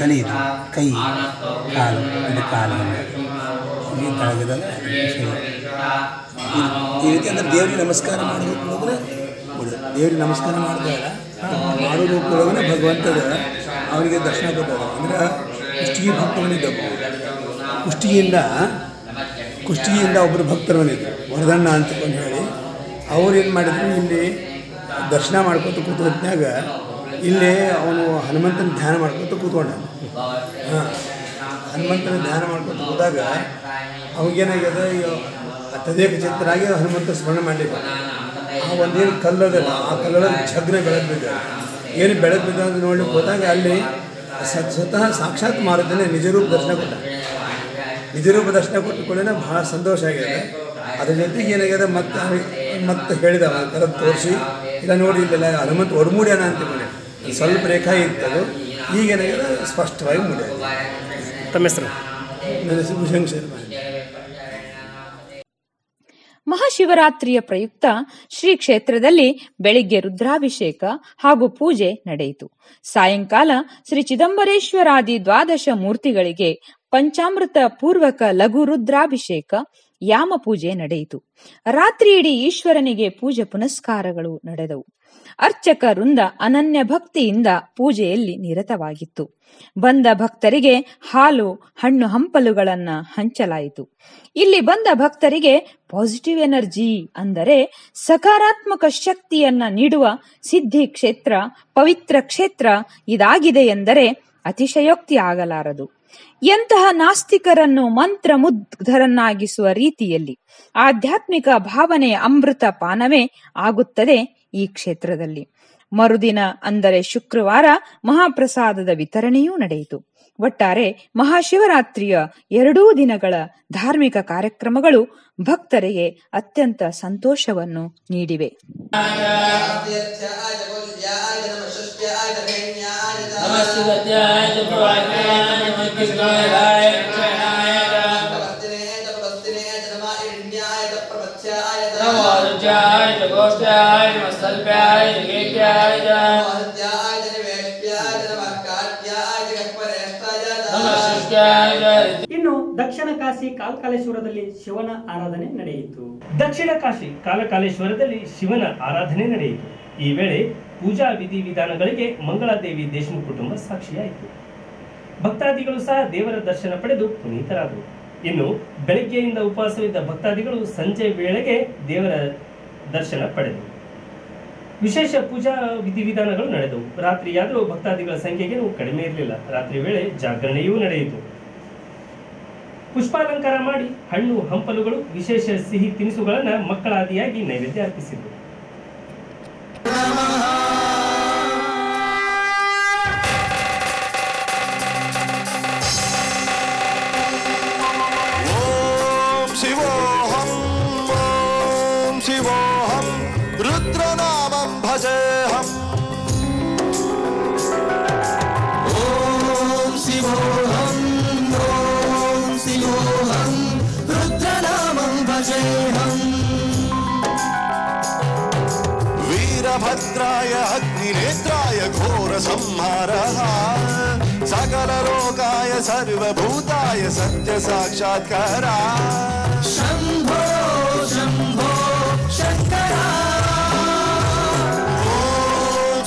ತಲೆ ಇದು, ಕೈ, ಕಾಲು, ಇದು ಕಾಲು. ಈ ಈ ರೀತಿ ಅಂದರೆ ದೇವ್ರಿಗೆ ನಮಸ್ಕಾರ ಮಾಡೋದಕ್ಕೆ ದೇವ್ರಿಗೆ ನಮಸ್ಕಾರ ಮಾಡಿದಾಗ ಮಾಡೋದು ಕೂಡ ಭಗವಂತದ ಅವರಿಗೆ ದರ್ಶನ ಕೊಟ್ಟರು. ಅಂದ್ರೆ ಕುಷ್ಟಿಗೆ ಭಕ್ತ ಬಂದಿದ್ದವು ಕುಷ್ಟಿಗೆಯಿಂದ ಒಬ್ಬರು ಭಕ್ತರು ಬಂದಿದ್ದರು ವರದಣ್ಣ ಅಂತಕೊಂಡು ಹೇಳಿ, ಅವ್ರು ಏನು ಮಾಡಿದ್ರು, ಇಲ್ಲಿ ದರ್ಶನ ಮಾಡ್ಕೊತ ಕೂತ ಹೊತ್ನ್ಯಾಗ ಇಲ್ಲಿ ಅವನು ಹನುಮಂತನ ಧ್ಯಾನ ಮಾಡ್ಕೊತ ಕೂತ್ಕೊಂಡ. ಹಾಂ, ಹನುಮಂತನ ಧ್ಯಾನ ಮಾಡ್ಕೊತ ಕೂತಾಗ ಅವಾಗೇನಾಗ್ಯದ ಈಗ ತದೇಕ ಚಿತ್ರರಾಗಿ ಹನುಮಂತ ಸ್ಮರಣೆ ಮಾಡಲಿಲ್ಲ. ಆ ಒಂದೇನು ಕಲ್ಲದಲ್ಲ, ಆ ಕಲ್ಲೊಳಗೆ ಝಗ್ನ ಬೆಳೆದು ಬಿದ್ದ ಏನು ಬೆಳೆದು ಬಿದ್ದ ಅಂತ ನೋಡ್ಲಿಕ್ಕೆ ಹೋದಾಗ ಅಲ್ಲಿ ಸ್ವತಃ ಸಾಕ್ಷಾತ್ ಮಾರುತನೇ ನಿಜರೂಪ ದರ್ಶನ ಕೊಟ್ಟ. ನಿಜರೂಪ ದರ್ಶನ ಕೊಟ್ಟ ಕೂಡಲೇ ಭಾಳ ಸಂತೋಷ ಆಗಿದೆ. ಅದ್ರ ಜೊತೆಗೆ ಏನಾಗಿದೆ ಮತ್ತೆ ಮತ್ತೆ ಹೇಳಿದ ಕರೆದು ತೋರಿಸಿ. ಇಲ್ಲ ನೋಡಿ ಇಲ್ಲೆಲ್ಲ ಹನುಮಂತ ಒಡಮೂಡ್ಯಾನ ಅಂತ ಮಾಡಿ ಸ್ವಲ್ಪ ರೇಖಾ ಇತ್ತದು. ಈಗ ಏನಾಗ್ಯದ ಸ್ಪಷ್ಟವಾಗಿ ಮೂಡಿ ತಮ್ಮ ಹೆಸರು? ನನ್ನ ಹೆಸರು ಭುಜಂಗ್ ಶರ್ಮಾ. ಮಹಾಶಿವರಾತ್ರಿಯ ಪ್ರಯುಕ್ತ ಶ್ರೀ ಕ್ಷೇತ್ರದಲ್ಲಿ ಬೆಳಿಗ್ಗೆ ರುದ್ರಾಭಿಷೇಕ ಹಾಗೂ ಪೂಜೆ ನಡೆಯಿತು. ಸಾಯಂಕಾಲ ಶ್ರೀ ಚಿದಂಬರೇಶ್ವರಾದಿ ದ್ವಾದಶ ಮೂರ್ತಿಗಳಿಗೆ ಪಂಚಾಮೃತ ಪೂರ್ವಕ ಲಘು ರುದ್ರಾಭಿಷೇಕ, ಯಾಮ ಪೂಜೆ ನಡೆಯಿತು. ರಾತ್ರಿ ಇಡೀ ಈಶ್ವರನಿಗೆ ಪೂಜೆ ಪುನಸ್ಕಾರಗಳು ನಡೆದವು. ಅರ್ಚಕ ವೃಂದ ಅನನ್ಯ ಭಕ್ತಿಯಿಂದ ಪೂಜೆಯಲ್ಲಿ ನಿರತವಾಗಿತ್ತು. ಬಂದ ಭಕ್ತರಿಗೆ ಹಾಲು, ಹಣ್ಣು ಹಂಪಲುಗಳನ್ನ ಹಂಚಲಾಯಿತು. ಇಲ್ಲಿ ಬಂದ ಭಕ್ತರಿಗೆ ಪಾಸಿಟಿವ್ ಎನರ್ಜಿ ಅಂದರೆ ಸಕಾರಾತ್ಮಕ ಶಕ್ತಿಯನ್ನ ನೀಡುವ ಸಿದ್ಧಿ ಕ್ಷೇತ್ರ, ಪವಿತ್ರ ಕ್ಷೇತ್ರ ಇದಾಗಿದೆ ಎಂದರೆ ಅತಿಶಯೋಕ್ತಿ ಆಗಲಾರದು. ಎಂತಹ ನಾಸ್ತಿಕರನ್ನು ಮಂತ್ರ ಮುಗ್ಧರನ್ನಾಗಿಸುವ ರೀತಿಯಲ್ಲಿ ಆಧ್ಯಾತ್ಮಿಕ ಭಾವನೆಯ ಅಮೃತ ಪಾನವೇ ಆಗುತ್ತದೆ ಈ ಕ್ಷೇತ್ರದಲ್ಲಿ. ಮರುದಿನ ಅಂದರೆ ಶುಕ್ರವಾರ ಮಹಾಪ್ರಸಾದದ ವಿತರಣೆಯೂ ನಡೆಯಿತು. ಒಟ್ಟಾರೆ ಮಹಾಶಿವರಾತ್ರಿಯ ಎರಡೂ ದಿನಗಳ ಧಾರ್ಮಿಕ ಕಾರ್ಯಕ್ರಮಗಳು ಭಕ್ತರಿಗೆ ಅತ್ಯಂತ ಸಂತೋಷವನ್ನು ನೀಡಿವೆ. ದಕ್ಷಿಣ ಕಾಶಿ ಕಾಲಕಾಲೇಶ್ವರದಲ್ಲಿ ಶಿವನ ಆರಾಧನೆ ನಡೆಯಿತು. ದಕ್ಷಿಣ ಕಾಶಿ ಕಾಲಕಾಲೇಶ್ವರದಲ್ಲಿ ಶಿವನ ಆರಾಧನೆ ನಡೆಯಿತು. ಈ ವೇಳೆ ಪೂಜಾ ವಿಧಿ ವಿಧಾನಗಳಿಗೆ ಮಂಗಳಾದೇವಿ ದೇಶಮುಖ್ ಕುಟುಂಬ ಸಾಕ್ಷಿಯಾಯಿತು. ಭಕ್ತಾದಿಗಳು ಸಹ ದೇವರ ದರ್ಶನ ಪಡೆದು ಪುನೀತರಾದರು. ಇನ್ನು ಬೆಳಗ್ಗೆಯಿಂದ ಉಪವಾಸವಿದ್ದ ಭಕ್ತಾದಿಗಳು ಸಂಜೆ ವೇಳೆಗೆ ದೇವರ ದರ್ಶನ ಪಡೆದರು. ವಿಶೇಷ ಪೂಜಾ ವಿಧಿವಿಧಾನಗಳು ನಡೆದವು. ರಾತ್ರಿಯಾದರೂ ಭಕ್ತಾದಿಗಳ ಸಂಖ್ಯೆಗೆ ಕಡಿಮೆ ಇರಲಿಲ್ಲ. ರಾತ್ರಿ ವೇಳೆ ಜಾಗರಣೆಯೂ ನಡೆಯಿತು. ಪುಷ್ಪಾಲಂಕಾರ ಮಾಡಿ ಹಣ್ಣು ಹಂಪಲುಗಳು ವಿಶೇಷ ಸಿಹಿ ತಿನಿಸುಗಳನ್ನು ಮಕ್ಕಳಾದಿಯಾಗಿ ನೈವೇದ್ಯ ಅರ್ಪಿಸಿದರು. घोरसंहारः सकललोकाय सर्वभूताय सत्यसाक्षात्कारा शम्भो शम्भो शङ्करा ॐ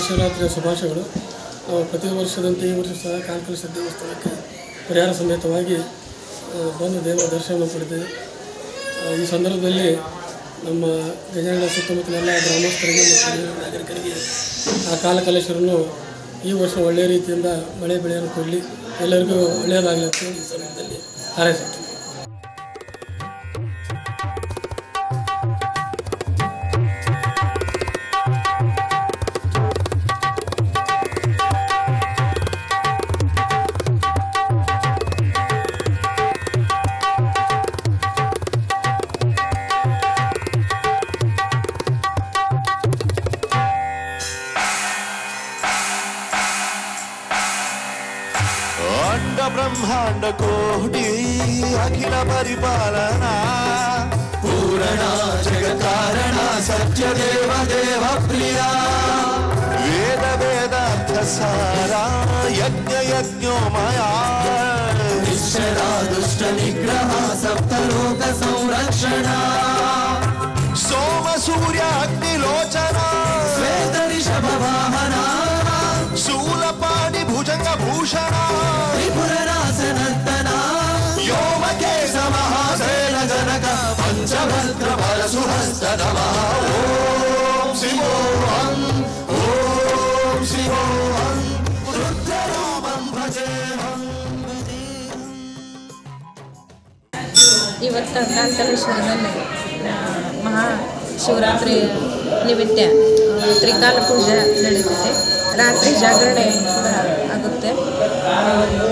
ಮಹಾಶಿವರಾತ್ರಿಯ ಶುಭಾಶಯಗಳು. ನಾವು ಪ್ರತಿ ವರ್ಷದಂತೆ ಈ ವರ್ಷ ಸಹ ಕಾಂಕಲೇಶ್ವರ ದೇವಸ್ಥಾನಕ್ಕೆ ಪರಿಹಾರ ಸಮೇತವಾಗಿ ಬಂದು ದೇವರ ದರ್ಶನ ಪಡೆದಿದೆ. ಈ ಸಂದರ್ಭದಲ್ಲಿ ನಮ್ಮ ಗಜಾನ ಸುತ್ತಮುತ್ತಲೆಲ್ಲ ಗ್ರಾಮಸ್ಥರಿಗೆ ಮತ್ತು ನಾಗರಿಕರಿಗೆ ಆ ಕಾಲಕಲೇಶ್ವರನು ಈ ವರ್ಷ ಒಳ್ಳೆಯ ರೀತಿಯಿಂದ ಮಳೆ ಬೆಳೆಯನ್ನು ಕೊಡಲಿ. ಎಲ್ಲರಿಗೂ ಒಳ್ಳೆಯದಾಗಲಿ ಅಂತೇಳಿ ಈ ಸಂದರ್ಭದಲ್ಲಿ ಹಾರೈಸುತ್ತೇನೆ. ಆ, ಮಹಾ ಶಿವರಾತ್ರಿ ನಿಮಿತ್ತ ತ್ರಿಕಾಲ ಪೂಜೆ ನಡೀತೈತೆ. ರಾತ್ರಿ ಜಾಗರಣೆ ಆಗುತ್ತೆ.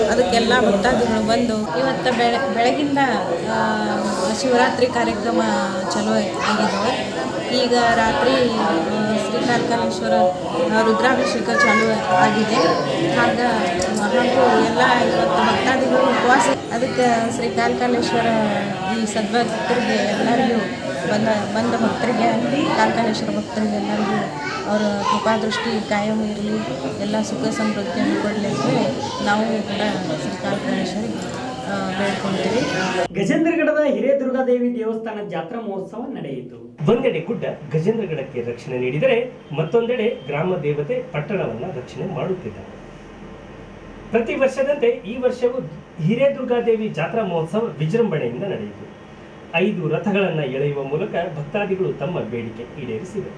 ಅದಕ್ಕೆಲ್ಲ ಭಕ್ತಾದಿಗಳು ಬಂದು ಇವತ್ತು ಬೆಳೆ ಬೆಳಗಿಂದ ಶಿವರಾತ್ರಿ ಕಾರ್ಯಕ್ರಮ ಚಲೋ ಆಗಿದ್ದಾವೆ ಈಗ ರಾತ್ರಿ ಆ, ಶ್ರೀ ಕಾಲಕಾಲೇಶ್ವರ ಆ, ರುದ್ರಾಭಿಷೇಕ ಚಾಲೂ ಆಗಿದೆ. ಹಾಗ ಹಾಗೂ ಎಲ್ಲ ಇವತ್ತು ಭಕ್ತಾದಿಗಳು ಉಪವಾಸ ಅದಕ್ಕೆ ಶ್ರೀ ಕಾಲಕಾಲೇಶ್ವರ ಈ ಸದ್ಭಕ್ತರಿಗೆ ಎಲ್ಲರಿಗೂ ಬಂದ ಬಂದ ಭಕ್ತರಿಗೆ ಕಾಲಕಾಲೇಶ್ವರ ಭಕ್ತರಿಗೆ ಎಲ್ಲರಿಗೂ ಅವರ ಕೃಪಾದೃಷ್ಟಿ ಕಾಯಂ ಇರಲಿ ಎಲ್ಲ ಸುಖ ಸಮೃದ್ಧಿಯನ್ನು ಕೊಡಲಿ ಅಂತೇಳಿ ನಾವು ಕೂಡ ಶ್ರೀ ಬೇಡ್ಕೊಳ್ತೀವಿ ಗಜೇಂದ್ರಗಡದ ಹಿರೇದುರ್ಗಾದೇವಿ ದೇವಸ್ಥಾನ ಜಾತ್ರಾ ಮಹೋತ್ಸವ ನಡೆಯಿತು. ಒಂದೆಡೆ ಗುಡ್ಡ ಗಜೇಂದ್ರಗಡಕ್ಕೆ ರಕ್ಷಣೆ ನೀಡಿದರೆ ಮತ್ತೊಂದೆಡೆ ಗ್ರಾಮ ದೇವತೆ ಪಟ್ಟಣವನ್ನ ರಕ್ಷಣೆ ಮಾಡುತ್ತಿದ್ದಾರೆ. ಪ್ರತಿ ವರ್ಷದಂತೆ ಈ ವರ್ಷವೂ ಹಿರೇದುರ್ಗಾದೇವಿ ಜಾತ್ರಾ ಮಹೋತ್ಸವ ವಿಜೃಂಭಣೆಯಿಂದ ನಡೆಯಿತು. ಐದು ರಥಗಳನ್ನು ಎಳೆಯುವ ಮೂಲಕ ಭಕ್ತಾದಿಗಳು ತಮ್ಮ ಬೇಡಿಕೆ ಈಡೇರಿಸಿದರು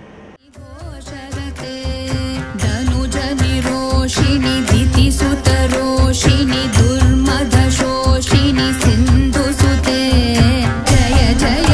ದುರ್ಮಧ ಶೋಷಿಣಿ, ಸಿಂಧು ಸುತೆ, ಜಯ ಜಯ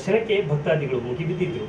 ದರ್ಶನಕ್ಕೆ ಭಕ್ತಾದಿಗಳು ಮುಗಿಬಿದ್ದಿದ್ರು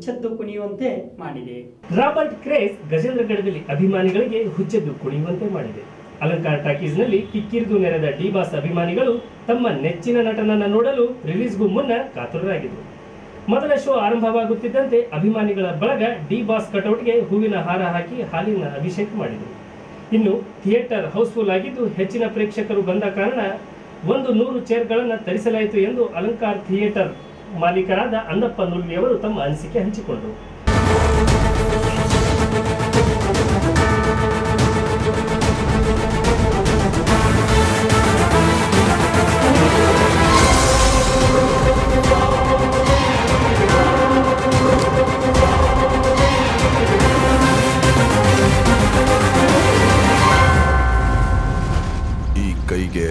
ಹುಚ್ಚದ್ದು ಕುಣಿಯುವಂತೆ ಮಾಡಿದೆ. ರಾಬರ್ಟ್ ಕ್ರೇಸ್ ಗಜೇಂದ್ರಗಢದಲ್ಲಿ ಅಭಿಮಾನಿಗಳಿಗೆ ಹುಚ್ಚೆದ್ದು ಕುಣಿಯುವಂತೆ ಮಾಡಿದೆ. ಅಲಂಕಾರ ಟಾಕೀಸ್ನಲ್ಲಿ ಕಿಕ್ಕಿರಿದು ನೆರೆದ ಡಿ ಬಾಸ್ ಅಭಿಮಾನಿಗಳು ತಮ್ಮ ನೆಚ್ಚಿನ ನಟನನ್ನ ನೋಡಲು ರಿಲೀಸ್ಗೂ ಮುನ್ನ ಕಾತುರರಾಗಿದ್ದರು. ಮೊದಲ ಶೋ ಆರಂಭವಾಗುತ್ತಿದ್ದಂತೆ ಅಭಿಮಾನಿಗಳ ಬಳಗ ಡಿ ಬಾಸ್ ಕಟೌಟ್ಗೆ ಹೂವಿನ ಹಾರ ಹಾಕಿ ಹಾಲಿನ ಅಭಿಷೇಕ ಮಾಡಿದರು ಇನ್ನು ಥಿಯೇಟರ್ ಹೌಸ್ಫುಲ್ ಆಗಿದ್ದು ಹೆಚ್ಚಿನ ಪ್ರೇಕ್ಷಕರು ಬಂದ ಕಾರಣ ಒಂದು ನೂರು ಚೇರ್ಗಳನ್ನು ತರಿಸಲಾಯಿತು ಎಂದು ಅಲಂಕಾರ್ ಥಿಯೇಟರ್ ಮಾಲೀಕರಾದ ಅಂದಪ್ಪ ನುಲ್ವಿಯವರು ತಮ್ಮ ಅನಿಸಿಕೆ ಹಂಚಿಕೊಂಡರು. ಕೈಗೆ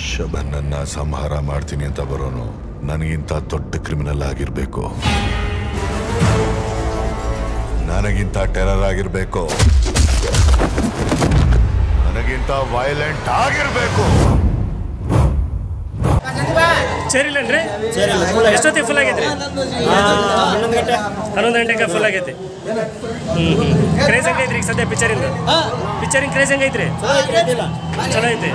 ಶಬನನ್ನ ಸಂಹಾರ ಮಾಡ್ತೀನಿ ಅಂತ ಬರೋನು. ನನಗಿಂತ ದೊಡ್ಡ ಕ್ರಿಮಿನಲ್ ಆಗಿರ್ಬೇಕು. ನನಗಿಂತ ಟೆರರ್ ಆಗಿರ್ಬೇಕು. ನನಗಿಂತ ವೈಲೆಂಟ್ ಆಗಿರ್ಬೇಕು. ಸೇರಿಲ್ಲನ್ರಿ? ಎಷ್ಟೊತ್ತಿಗೆ ಫುಲ್ ಆಗೈತೆ ಹನ್ನೊಂದು ಗಂಟೆ. ಹನ್ನೊಂದು ಗಂಟೆಗೆ ಫುಲ್ ಆಗೈತೆ. ಹ್ಮ್ ಹ್ಮ್. ಕ್ರೇಜ್ ಹಂಗೈತ್ರಿ ಈಗ ಸದ್ಯ ಪಿಕ್ಚರಿಂದ ಪಿಕ್ಚರಿಂಗ್ ಕ್ರೇಜ್ ಹಂಗೈತ್ರಿ ಚಲೋ ಐತಿ.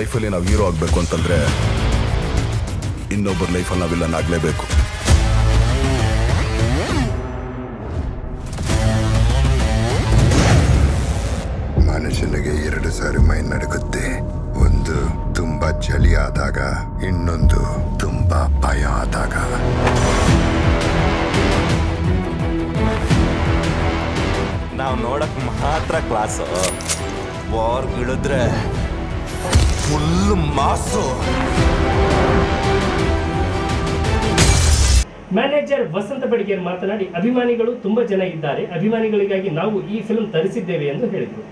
ಲೈಫಲ್ಲಿ ನಾವು ಹೀರೋ ಆಗಬೇಕು ಅಂತಂದ್ರೆ ಇನ್ನೊಬ್ಬರ ಲೈಫಲ್ಲಿ ನಾವು ವಿಲನ್ ಆಗಲೇಬೇಕು. ಮನುಷ್ಯನಿಗೆ ಎರಡು ಸಾರಿ ಮೈ ನಡುಗುತ್ತೆ. ಒಂದು ತುಂಬಾ ಚಳಿ ಆದಾಗ ಇನ್ನೊಂದು ತುಂಬಾ ಭಯ ಆದಾಗ. ನಾವು ನೋಡಕ್ ಮಾತ್ರ class war ಇಳಿದ್ರೆ full mass. Manager Vasanth Badiger ಮಾತನಾಡಿ ಅಭಿಮಾನಿಗಳು ತುಂಬಾ ಜನ ಇದ್ದಾರೆ. ಅಭಿಮಾನಿಗಳಿಗಾಗಿ ನಾವು ಈ ಫಿಲ್ಮ್ ತರಿಸಿದ್ದೇವೆ ಎಂದು ಹೇಳಿದರು.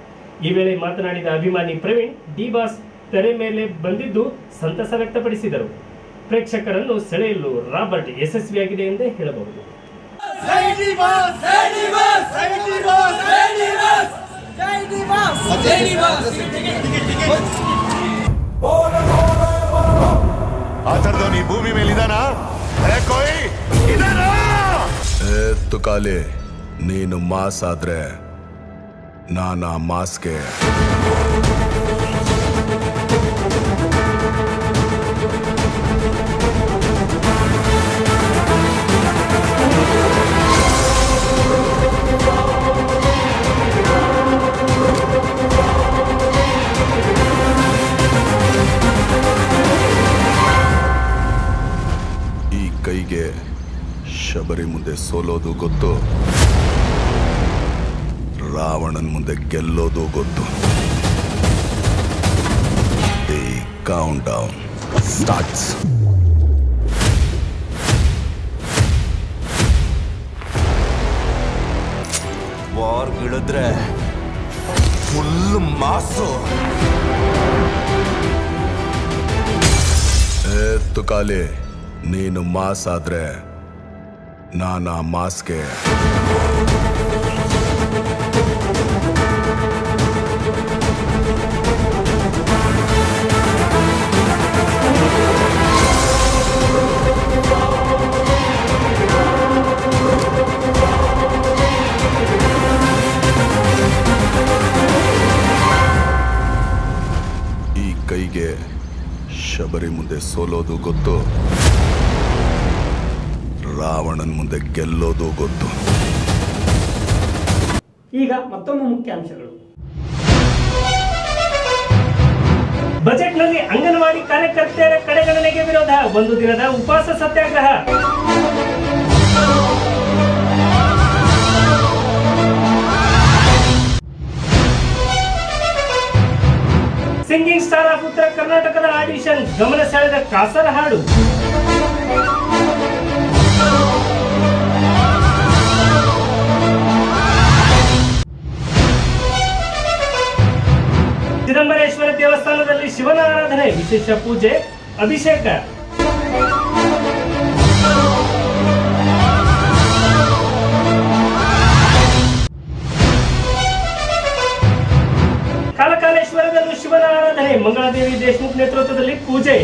ಈ ವೇಳೆ ಮಾತನಾಡಿದ ಅಭಿಮಾನಿ ಪ್ರವೀಣ್ ಡಿ ಬಾಸ್ ತೆರೆ ಮೇಲೆ ಬಂದಿದ್ದು ಸಂತಸ ವ್ಯಕ್ತಪಡಿಸಿದರು. ಪ್ರೇಕ್ಷಕರನ್ನು ಸೆಳೆಯಲು ರಾಬರ್ಟ್ ಯಶಸ್ವಿಯಾಗಿದೆ ಎಂದೇ ಹೇಳಬಹುದು. ಆ ಈ ಭೂಮಿ ಮೇಲೆ ಎತ್ತು ಕಾಲಿ ನೀನು ಮಾಸ್ ಆದ್ರೆ ನಾನು ಆ ಮಾಸ್ಗೆ. ಶಬರಿ ಮುಂದೆ ಸೋಲೋದು ಗೊತ್ತು. ರಾವಣನ್ ಮುಂದೆ ಗೆಲ್ಲೋದು ಗೊತ್ತು. The countdown starts war ಇಳಿದ್ರೆ ಫುಲ್ ಮಾಸು. ಎತ್ತು ಕಾಲಿ ನೀನು ಮಾಸ್ ಆದ್ರೆ ನಾನು ಮಾಸ್ಗೆ ಈ ಕೈಗೆ ಶಬರಿ ಮುಂದೆ ಸೋಲೋದು ಗೊತ್ತು. ರಾವಣನ್ ಮುಂದೆ ಗೆಲ್ಲೋದು ಗೊತ್ತು. ಈಗ ಮತ್ತೊಮ್ಮೆ ಮುಖ್ಯಾಂಶಗಳು ಬಜೆಟ್ನಲ್ಲಿ ಅಂಗನವಾಡಿ ಕಾರ್ಯಕರ್ತೆಯರ ಕಡೆಗಣನೆಗೆ ವಿರೋಧ. ಒಂದು ದಿನದ ಉಪವಾಸ ಸತ್ಯಾಗ್ರಹ. ಸಿಂಗಿಂಗ್ ಸ್ಟಾರ್ ಆಫ್ ಉತ್ತರ ಕರ್ನಾಟಕದ ಆಡಿಷನ್. ಗಮನ ಸೆಳೆದ ಕಾಸರ ಹಾಡು ಚಿದಂಬರೇಶ್ವರ ದೇವಸ್ಥಾನದಲ್ಲಿ ಶಿವನ ಆರಾಧನೆ ವಿಶೇಷ ಪೂಜೆ ಅಭಿಷೇಕ. ಕಾಲಕಾಲೇಶ್ವರದಲ್ಲೂ ಶಿವನ ಆರಾಧನೆ ಮಂಗಳಾದೇವಿ ದೇಶಮುಖ್ ನೇತೃತ್ವದಲ್ಲಿ ಪೂಜೆ.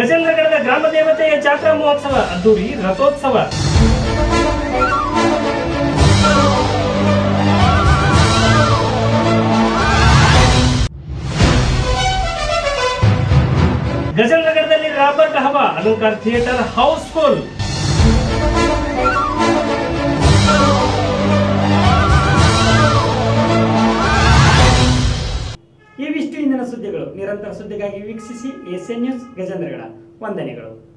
ಗಜೇಂದ್ರಗಢದ ಗ್ರಾಮ ದೇವತೆಯ ಜಾತ್ರಾ ಮಹೋತ್ಸವ ಅದ್ದೂರಿ ರಥೋತ್ಸವ. ಗಜೇಂದ್ರಗಢದಲ್ಲಿ ರಾಬರ್ಟ್ ಹವಾ ಅಲಂಕಾರ ಥಿಯೇಟರ್ ಹೌಸ್ಫುಲ್ ಸುದ್ದಿಗಳು. ನಿರಂತರ ಸುದ್ದಿಗಾಗಿ ವೀಕ್ಷಿಸಿ ಎನ್ ನ್ಯೂಸ್ ಗಜೇಂದ್ರಗಳ ವಂದನೆಗಳು.